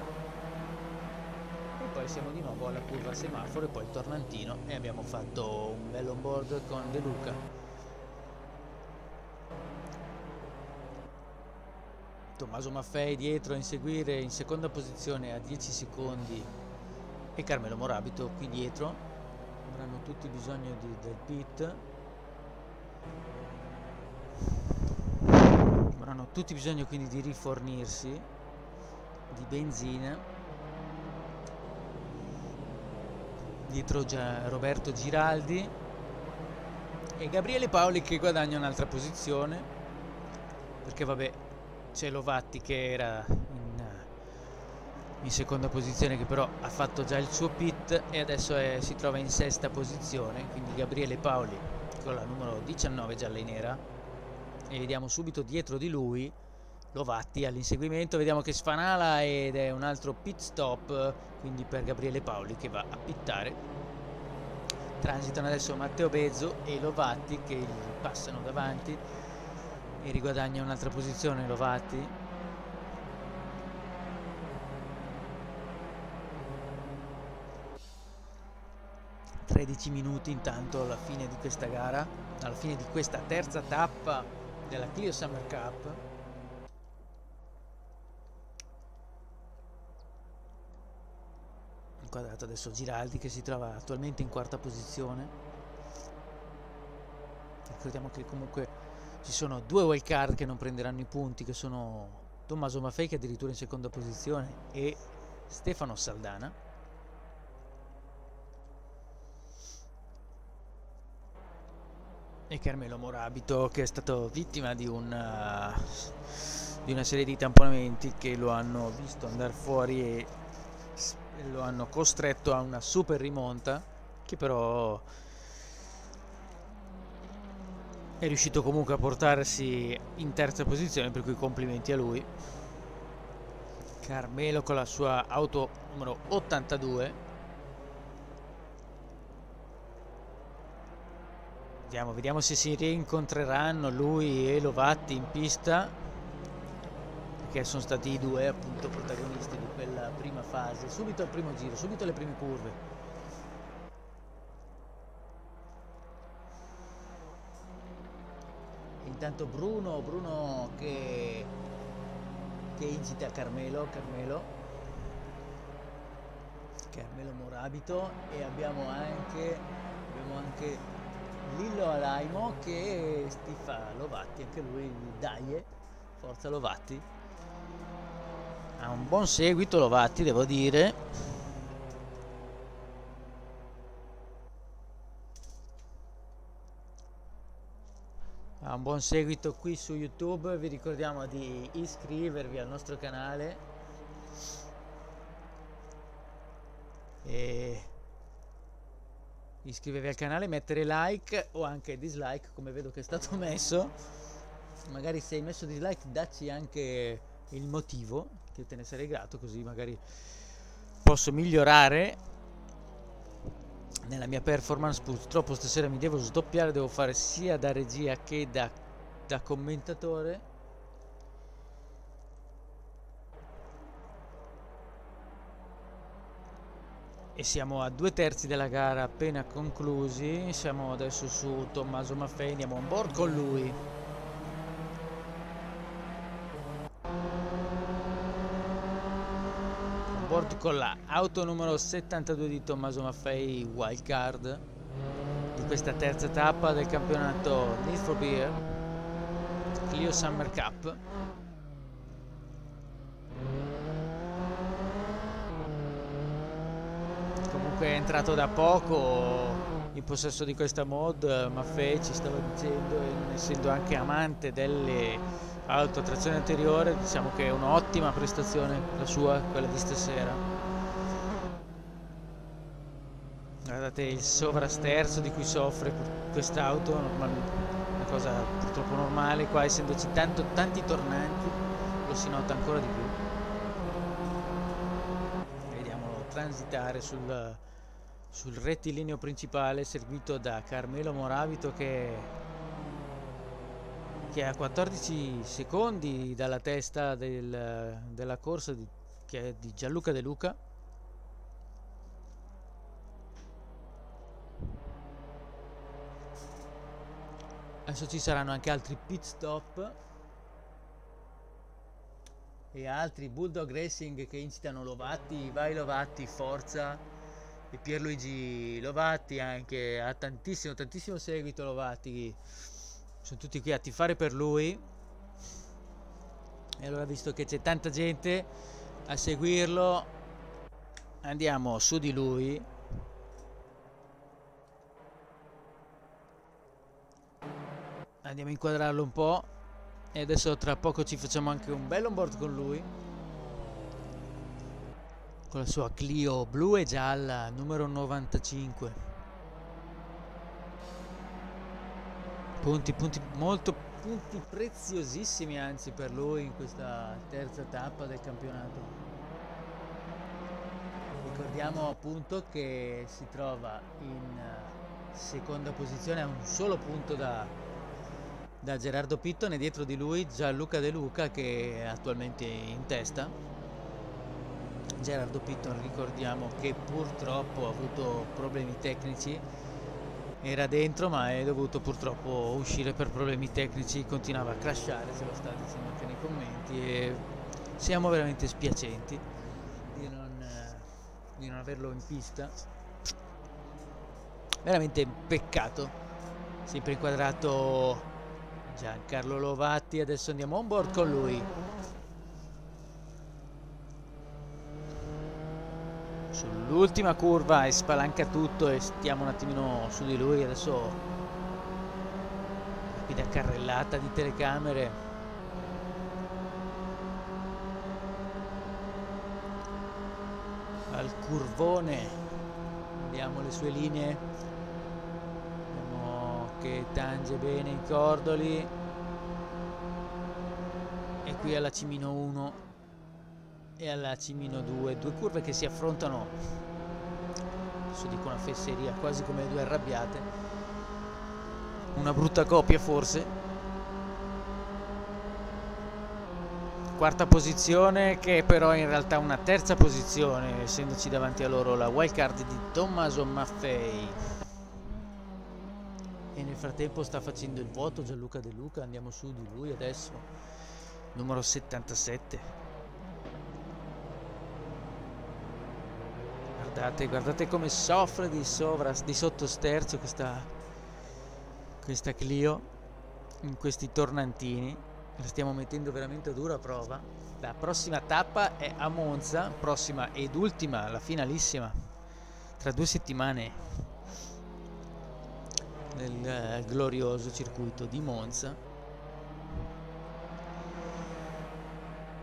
E poi siamo di nuovo alla curva semaforo e poi il tornantino e abbiamo fatto un bel on board con De Luca. Tommaso Maffei dietro a inseguire in seconda posizione a 10 secondi e Carmelo Morabito qui dietro. Avranno tutti bisogno di, del pit avranno tutti bisogno quindi di rifornirsi di benzina dietro già Roberto Giraldi e Gabriele Paoli che guadagna un'altra posizione perché vabbè c'è Lovatti che era in, in, seconda posizione che però ha fatto già il suo pit e adesso è, si trova in sesta posizione quindi Gabriele Paoli con la numero 19 gialla e nera e vediamo subito dietro di lui Lovatti all'inseguimento, vediamo che sfanala ed è un altro pit stop quindi per Gabriele Paoli che va a pittare. Transitano adesso Matteo Bezzo e Lovatti che gli passano davanti e riguadagna un'altra posizione Lovatti. 13 minuti intanto alla fine di questa gara alla fine di questa terza tappa della Clio Summer Cup. Inquadrato adesso Giraldi che si trova attualmente in quarta posizione. Ricordiamo che comunque ci sono due wild card che non prenderanno i punti che sono Tommaso Maffei che è addirittura in seconda posizione e Stefano Saldana e Carmelo Morabito che è stato vittima di una, di una serie di tamponamenti che lo hanno visto andare fuori e lo hanno costretto a una super rimonta che però è riuscito comunque a portarsi in terza posizione per cui complimenti a lui. Carmelo con la sua auto numero 82 Vediamo, vediamo se si rincontreranno lui e Lovatti in pista perché sono stati i due appunto protagonisti di quella prima fase. Subito al primo giro, subito alle prime curve. Intanto Bruno, Bruno che, che incita Carmelo, Carmelo, Carmelo Morabito. E abbiamo anche, abbiamo anche Lillo Alaimo che stifa Lovatti, anche lui dai, forza Lovatti. Ha un buon seguito Lovatti devo dire. ha un buon seguito qui su YouTube, vi ricordiamo di iscrivervi al nostro canale e iscrivervi al canale, mettere like o anche dislike come vedo che è stato messo. Magari se hai messo dislike dacci anche il motivo, che te ne sarei grato, così magari posso migliorare nella mia performance purtroppo stasera mi devo sdoppiare devo fare sia da regia che da, da commentatore e siamo a due terzi della gara appena conclusi. Siamo adesso su Tommaso Maffei andiamo on board con lui. Board con la auto numero 72 di Tommaso Maffei wildcard di questa terza tappa del campionato Need for Beer Clio Summer Cup comunque è entrato da poco in possesso di questa mod Maffei ci stava dicendo essendo anche amante delle autotrazione anteriore diciamo che è un'ottima prestazione la sua quella di stasera. Guardate il sovrasterzo di cui soffre quest'auto una cosa purtroppo normale qua essendoci tanto, tanti tornanti lo si nota ancora di più. Vediamolo transitare sul, sul rettilineo principale seguito da Carmelo Moravito che che è a 14 secondi dalla testa del, della corsa di, che è di Gianluca De Luca. Adesso ci saranno anche altri pit stop e altri Bulldog Racing che incitano Lovatti vai Lovatti forza e Pierluigi Lovatti anche ha tantissimo tantissimo seguito Lovatti sono tutti qui a tifare per lui. E allora visto che c'è tanta gente a seguirlo andiamo su di lui. Andiamo a inquadrarlo un po' e adesso tra poco ci facciamo anche un bel onboard con lui con la sua Clio blu e gialla numero 95 punti, punti molto punti preziosissimi anzi per lui in questa terza tappa del campionato. Ricordiamo appunto che si trova in eh, seconda posizione a un solo punto da, da Gerardo Pittone dietro di lui Gianluca De Luca che è attualmente in testa Gerardo Pitton ricordiamo che purtroppo ha avuto problemi tecnici era dentro ma è dovuto purtroppo uscire per problemi tecnici continuava a crashare se lo sta dicendo anche nei commenti e siamo veramente spiacenti di non, di non averlo in pista. Veramente peccato. Sempre inquadrato Giancarlo Lovatti adesso andiamo on board con lui sull'ultima curva e spalanca tutto e stiamo un attimino su di lui. Adesso rapida carrellata di telecamere. Al curvone vediamo le sue linee. Vediamo che tange bene i cordoli. E qui alla Cimino 1 e alla Cimino 2, due curve che si affrontano, adesso dico una fesseria, quasi come le due arrabbiate, una brutta coppia forse. Quarta posizione che però in realtà una terza posizione essendoci davanti a loro la wild card di Tommaso Maffei. E nel frattempo sta facendo il voto Gianluca De Luca. Andiamo su di lui adesso numero 77 guardate guardate come soffre di sovra di sottosterzo questa questa Clio in questi tornantini. La stiamo mettendo veramente a dura prova. La prossima tappa è a Monza prossima ed ultima la finalissima tra due settimane nel eh, glorioso circuito di Monza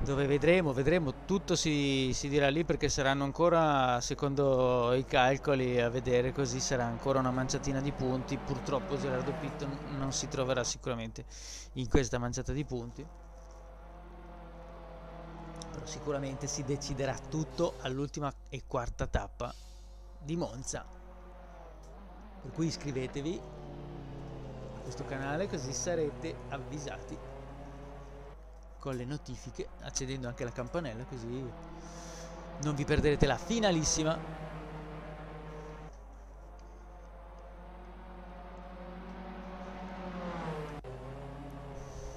dove vedremo, vedremo, tutto si, si, dirà lì perché saranno ancora, secondo i calcoli, a vedere così sarà ancora una manciatina di punti. Purtroppo Gerardo Pitton non si troverà sicuramente in questa manciata di punti. Però sicuramente si deciderà tutto all'ultima e quarta tappa di Monza. Per cui iscrivetevi a questo canale così sarete avvisati con le notifiche accedendo anche alla campanella così non vi perderete la finalissima.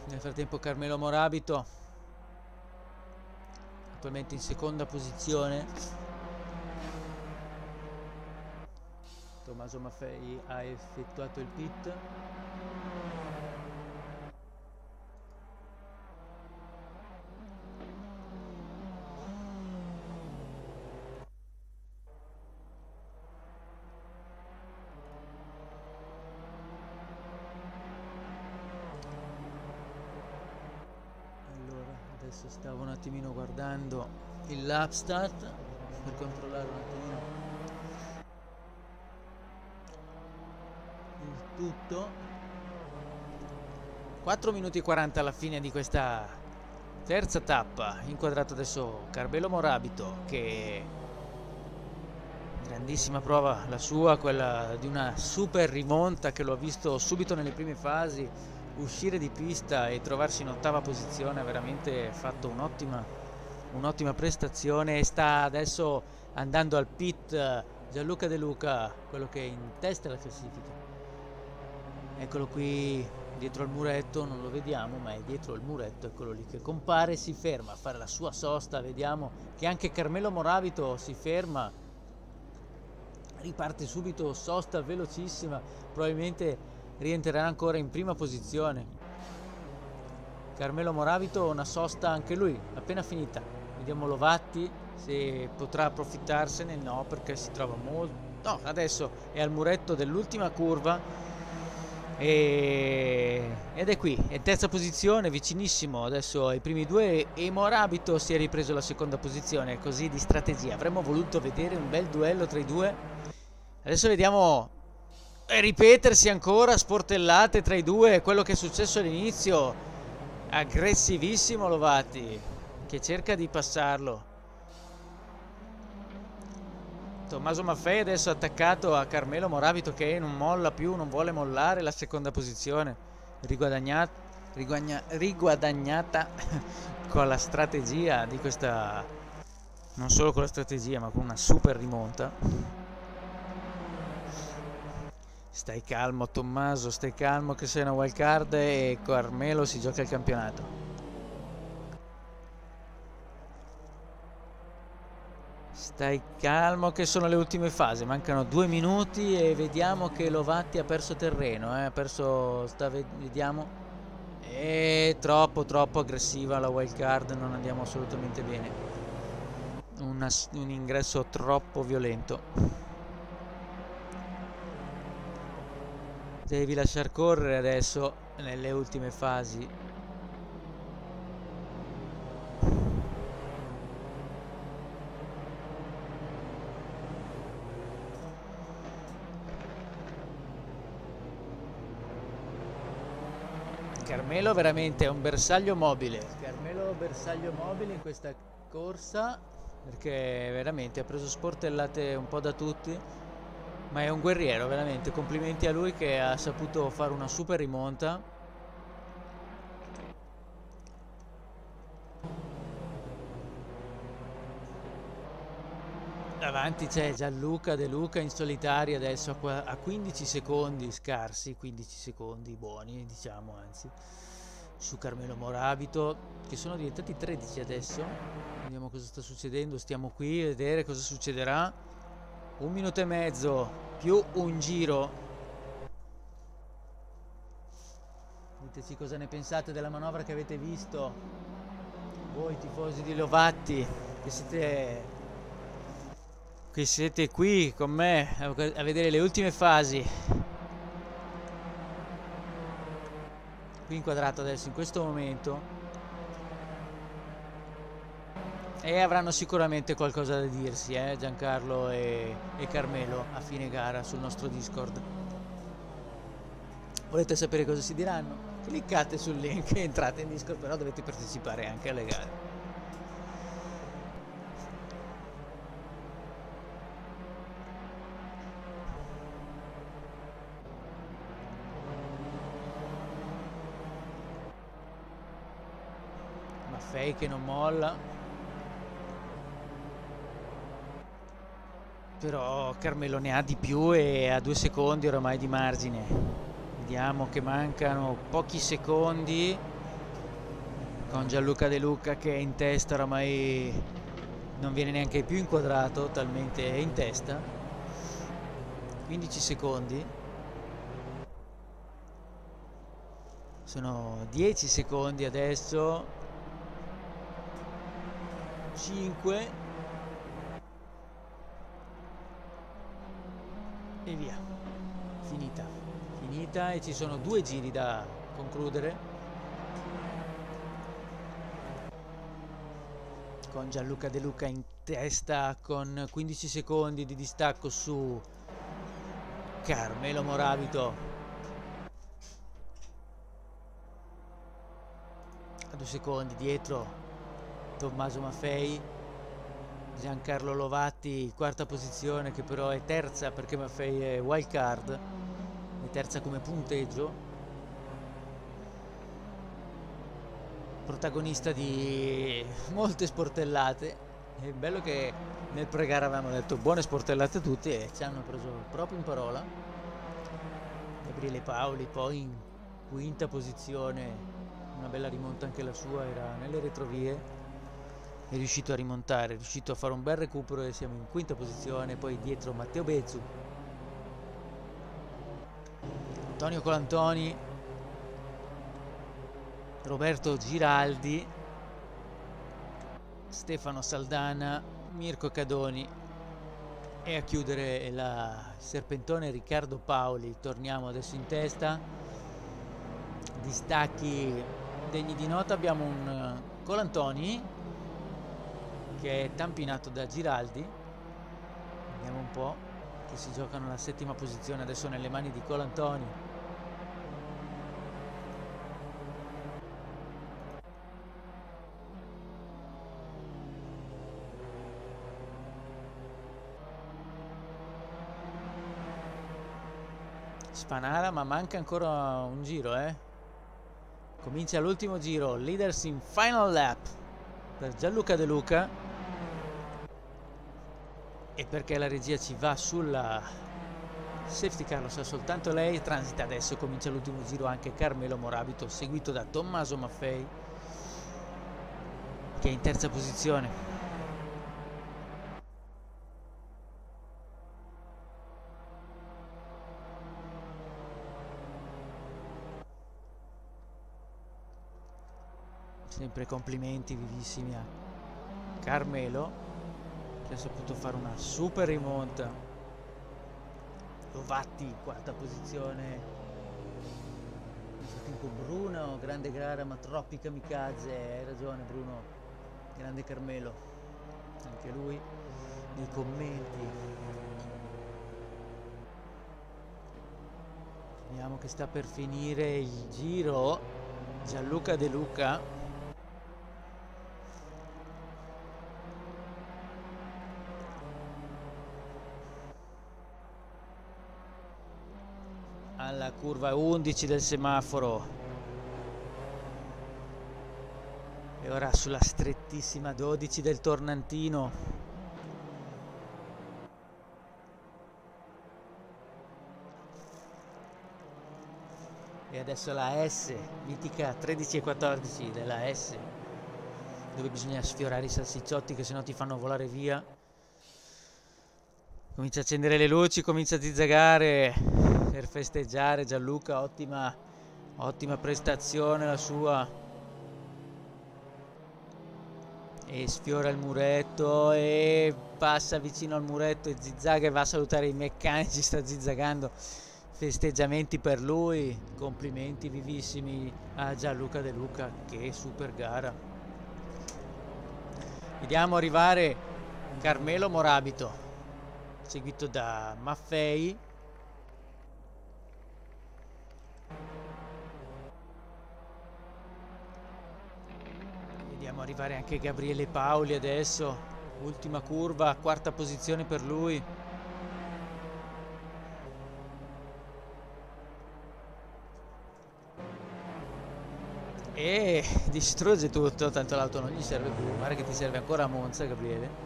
Nel frattempo Carmelo Morabito attualmente in seconda posizione. Tommaso Maffei ha effettuato il pit adesso stavo un attimino guardando il lap start per controllare un attimino il tutto. 4 minuti e 40 alla fine di questa terza tappa inquadrato adesso Carbelo Morabito che grandissima prova la sua quella di una super rimonta che l'ho visto subito nelle prime fasi uscire di pista e trovarsi in ottava posizione ha veramente fatto un'ottima, un'ottima prestazione sta adesso andando al pit eh, Gianluca De Luca, quello che è in testa alla classifica. Eccolo qui dietro al muretto, non lo vediamo, ma è dietro al muretto, eccolo lì che compare, si ferma a fare la sua sosta, vediamo che anche Carmelo Moravito si ferma, riparte subito, sosta velocissima, probabilmente rientrerà ancora in prima posizione. Carmelo Moravito una sosta anche lui, appena finita. Vediamo Lovatti se potrà approfittarsene, no perché si trova molto... No, adesso è al muretto dell'ultima curva e... ed è qui, è terza posizione, vicinissimo adesso ai primi due e Morabito si è ripreso la seconda posizione, così di strategia. Avremmo voluto vedere un bel duello tra i due. Adesso vediamo e ripetersi ancora sportellate tra i due quello che è successo all'inizio aggressivissimo Lovati che cerca di passarlo. Tommaso Maffei adesso attaccato a Carmelo Moravito che non molla più non vuole mollare la seconda posizione riguadagnata, riguagna, riguadagnata con la strategia di questa non solo con la strategia ma con una super rimonta Stai calmo Tommaso, stai calmo che sei una wild card e Carmelo si gioca il campionato. Stai calmo che sono le ultime fasi, mancano due minuti e vediamo che Lovatti ha perso terreno, eh? ha perso, sta, vediamo, è troppo troppo aggressiva la wild card, non andiamo assolutamente bene. Una, un ingresso troppo violento. Devi lasciar correre adesso nelle ultime fasi. Carmelo veramente è un bersaglio mobile. Carmelo bersaglio mobile in questa corsa. Perché veramente ha preso sportellate un po' da tutti Ma è un guerriero, veramente. Complimenti a lui che ha saputo fare una super rimonta. Davanti c'è Gianluca De Luca in solitaria adesso a 15 secondi scarsi, 15 secondi buoni diciamo anzi, su Carmelo Morabito che sono diventati 13 adesso. Vediamo cosa sta succedendo, stiamo qui a vedere cosa succederà. Un minuto e mezzo più un giro. Diteci cosa ne pensate della manovra che avete visto. Voi tifosi di Lovatti che siete che siete qui con me a vedere le ultime fasi qui inquadrato adesso in questo momento e avranno sicuramente qualcosa da dirsi eh, Giancarlo e, e Carmelo a fine gara sul nostro discord. Volete sapere cosa si diranno? cliccate sul link e entrate in discord però dovete partecipare anche alle gare. Maffei che non molla però Carmelo ne ha di più e ha due secondi oramai di margine. Vediamo che mancano pochi secondi con Gianluca De Luca che è in testa oramai non viene neanche più inquadrato talmente è in testa. 15 secondi. Sono 10 secondi adesso. 5 e via finita finita e ci sono due giri da concludere. Con Gianluca De Luca in testa con 15 secondi di distacco su Carmelo Moravito. A due secondi dietro Tommaso Maffei, Giancarlo Lovatti, quarta posizione che però è terza perché Maffei è wild card, è terza come punteggio. Protagonista di molte sportellate. È bello che nel pregare avevamo detto buone sportellate a tutti e ci hanno preso proprio in parola. Gabriele Paoli poi in quinta posizione, una bella rimonta anche la sua, era nelle retrovie è riuscito a rimontare, è riuscito a fare un bel recupero e siamo in quinta posizione, poi dietro Matteo Bezzu, Antonio Colantoni, Roberto Giraldi, Stefano Saldana, Mirko Cadoni. E a chiudere la serpentone Riccardo Paoli, torniamo adesso in testa, distacchi degni di nota. Abbiamo un Colantoni che è tampinato da Giraldi. Vediamo un po' che si giocano la settima posizione adesso nelle mani di Colantoni Spanara ma manca ancora un giro eh? Comincia l'ultimo giro leaders in final lap per Gianluca De Luca. E perché la regia ci va sulla safety car lo sa soltanto lei transita adesso comincia l'ultimo giro anche Carmelo Morabito seguito da Tommaso Maffei che è in terza posizione sempre complimenti vivissimi a Carmelo che ha saputo fare una super rimonta. Lovatti quarta posizione. Nel Bruno grande gara ma troppi kamikaze. Hai ragione Bruno. Grande Carmelo. Anche lui nei commenti. Vediamo che sta per finire il giro. Gianluca De Luca alla curva 11 del semaforo. E ora sulla strettissima 12 del tornantino. E adesso la S mitica 13 e 14 della S dove bisogna sfiorare i salsicciotti che sennò ti fanno volare via. Comincia a accendere le luci comincia a zizzagare per festeggiare Gianluca ottima ottima prestazione la sua. E sfiora il muretto e passa vicino al muretto e zizzaga e va a salutare i meccanici sta zizzagando. Festeggiamenti per lui complimenti vivissimi a Gianluca De Luca che super gara. Vediamo arrivare Carmelo Morabito seguito da Maffei Vediamo arrivare anche Gabriele Paoli adesso. Ultima curva, quarta posizione per lui. E distrugge tutto, tanto l'auto non gli serve più. Guarda che ti serve ancora a Monza, Gabriele.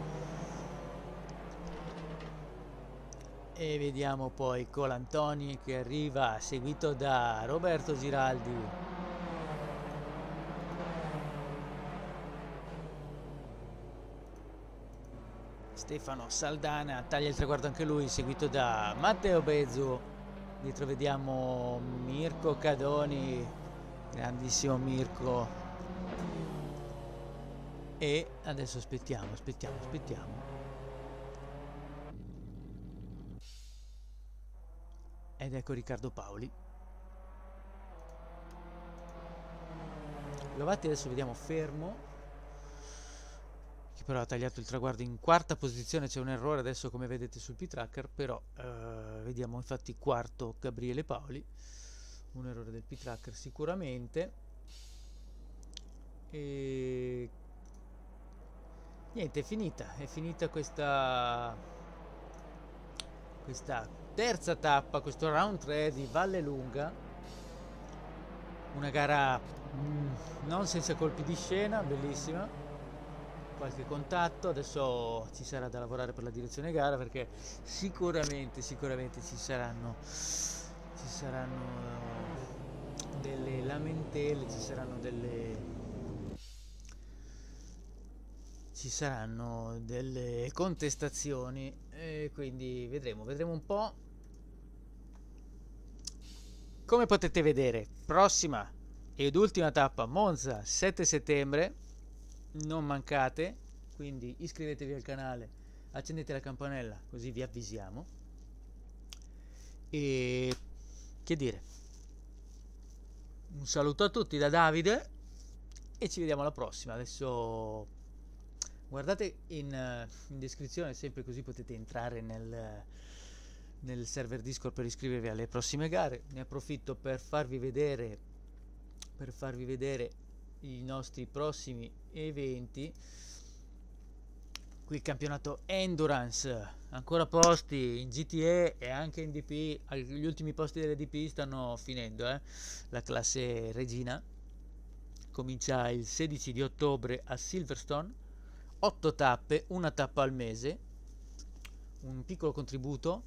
E vediamo poi Colantoni che arriva seguito da Roberto Giraldi Stefano Saldana taglia il traguardo anche lui, seguito da Matteo Bezzo. Dietro vediamo Mirko Cadoni, grandissimo Mirko. E adesso aspettiamo, aspettiamo, aspettiamo. Ed ecco Riccardo Paoli. Lovatti adesso vediamo fermo che però ha tagliato il traguardo in quarta posizione, c'è un errore adesso come vedete sul P-Tracker, però eh, vediamo infatti quarto Gabriele Paoli, un errore del P-Tracker sicuramente. E niente, è finita, è finita questa, questa terza tappa, questo round 3 di Valle Lunga, una gara mm, non senza colpi di scena, bellissima qualche contatto, adesso ci sarà da lavorare per la direzione gara perché sicuramente, sicuramente ci saranno, ci saranno delle lamentele, ci saranno delle, ci saranno delle contestazioni. E quindi vedremo, vedremo un po'. Come potete vedere, prossima ed ultima tappa Monza 7 settembre non mancate, quindi iscrivetevi al canale, accendete la campanella così vi avvisiamo. E che dire, un saluto a tutti da Davide e ci vediamo alla prossima. Adesso guardate in, in descrizione, sempre così potete entrare nel, nel server Discord per iscrivervi alle prossime gare. Ne approfitto per farvi vedere, per farvi vedere i nostri prossimi eventi qui il campionato Endurance ancora posti in GTE e anche in DP gli ultimi posti delle DP stanno finendo eh? la classe Regina comincia il 16 di ottobre a Silverstone 8 tappe una tappa al mese un piccolo contributo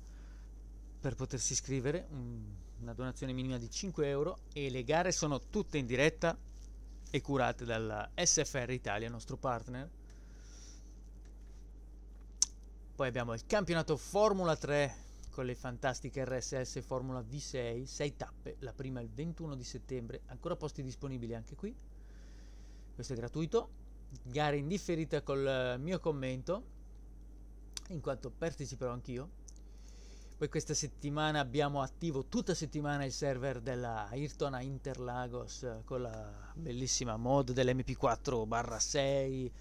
per potersi iscrivere un, una donazione minima di 5 euro e le gare sono tutte in diretta e curate dalla SFR Italia, nostro partner. Poi abbiamo il campionato Formula 3 con le fantastiche RSS Formula V6, 6 tappe, la prima il 21 di settembre, ancora posti disponibili anche qui. Questo è gratuito, gare indifferita col mio commento, in quanto parteciperò anch'io poi questa settimana abbiamo attivo tutta settimana il server della Ayrton a Interlagos con la bellissima mod dell'MP4 6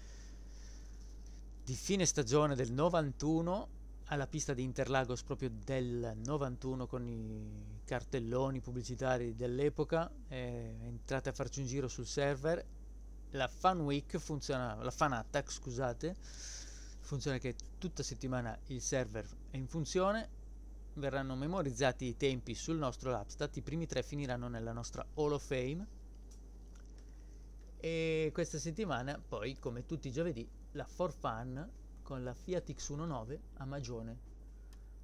di fine stagione del 91 alla pista di Interlagos proprio del 91 con i cartelloni pubblicitari dell'epoca. Entrate a farci un giro sul server. La Fan Week funziona la Fan Attack scusate funziona che tutta settimana il server è in funzione verranno memorizzati i tempi sul nostro Lapstat, i primi tre finiranno nella nostra Hall of Fame. E questa settimana poi come tutti i giovedì la For Fun con la Fiat X19 a Magione.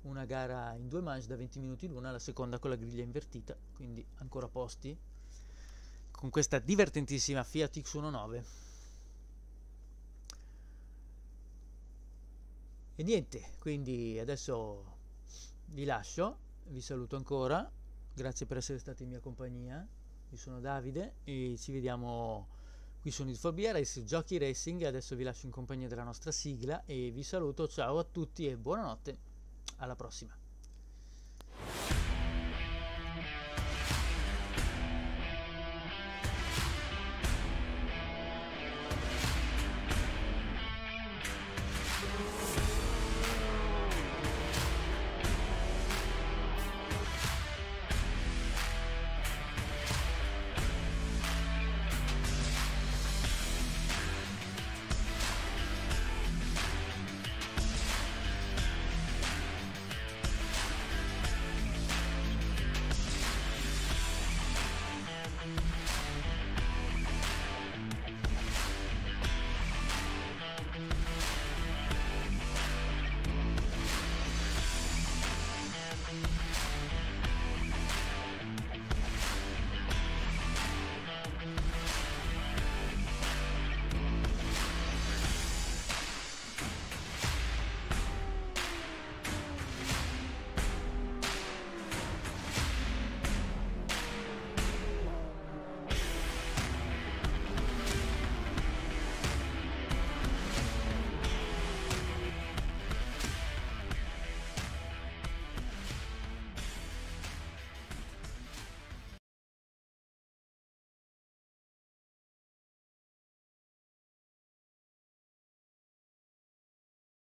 Una gara in due manche da 20 minuti l'una la seconda con la griglia invertita quindi ancora posti con questa divertentissima Fiat X19 e niente quindi adesso vi lascio vi saluto ancora. Grazie per essere stati in mia compagnia. Io sono Davide e ci vediamo qui su Need su Giochi Racing. Adesso vi lascio in compagnia della nostra sigla e vi saluto. Ciao a tutti e buonanotte. Alla prossima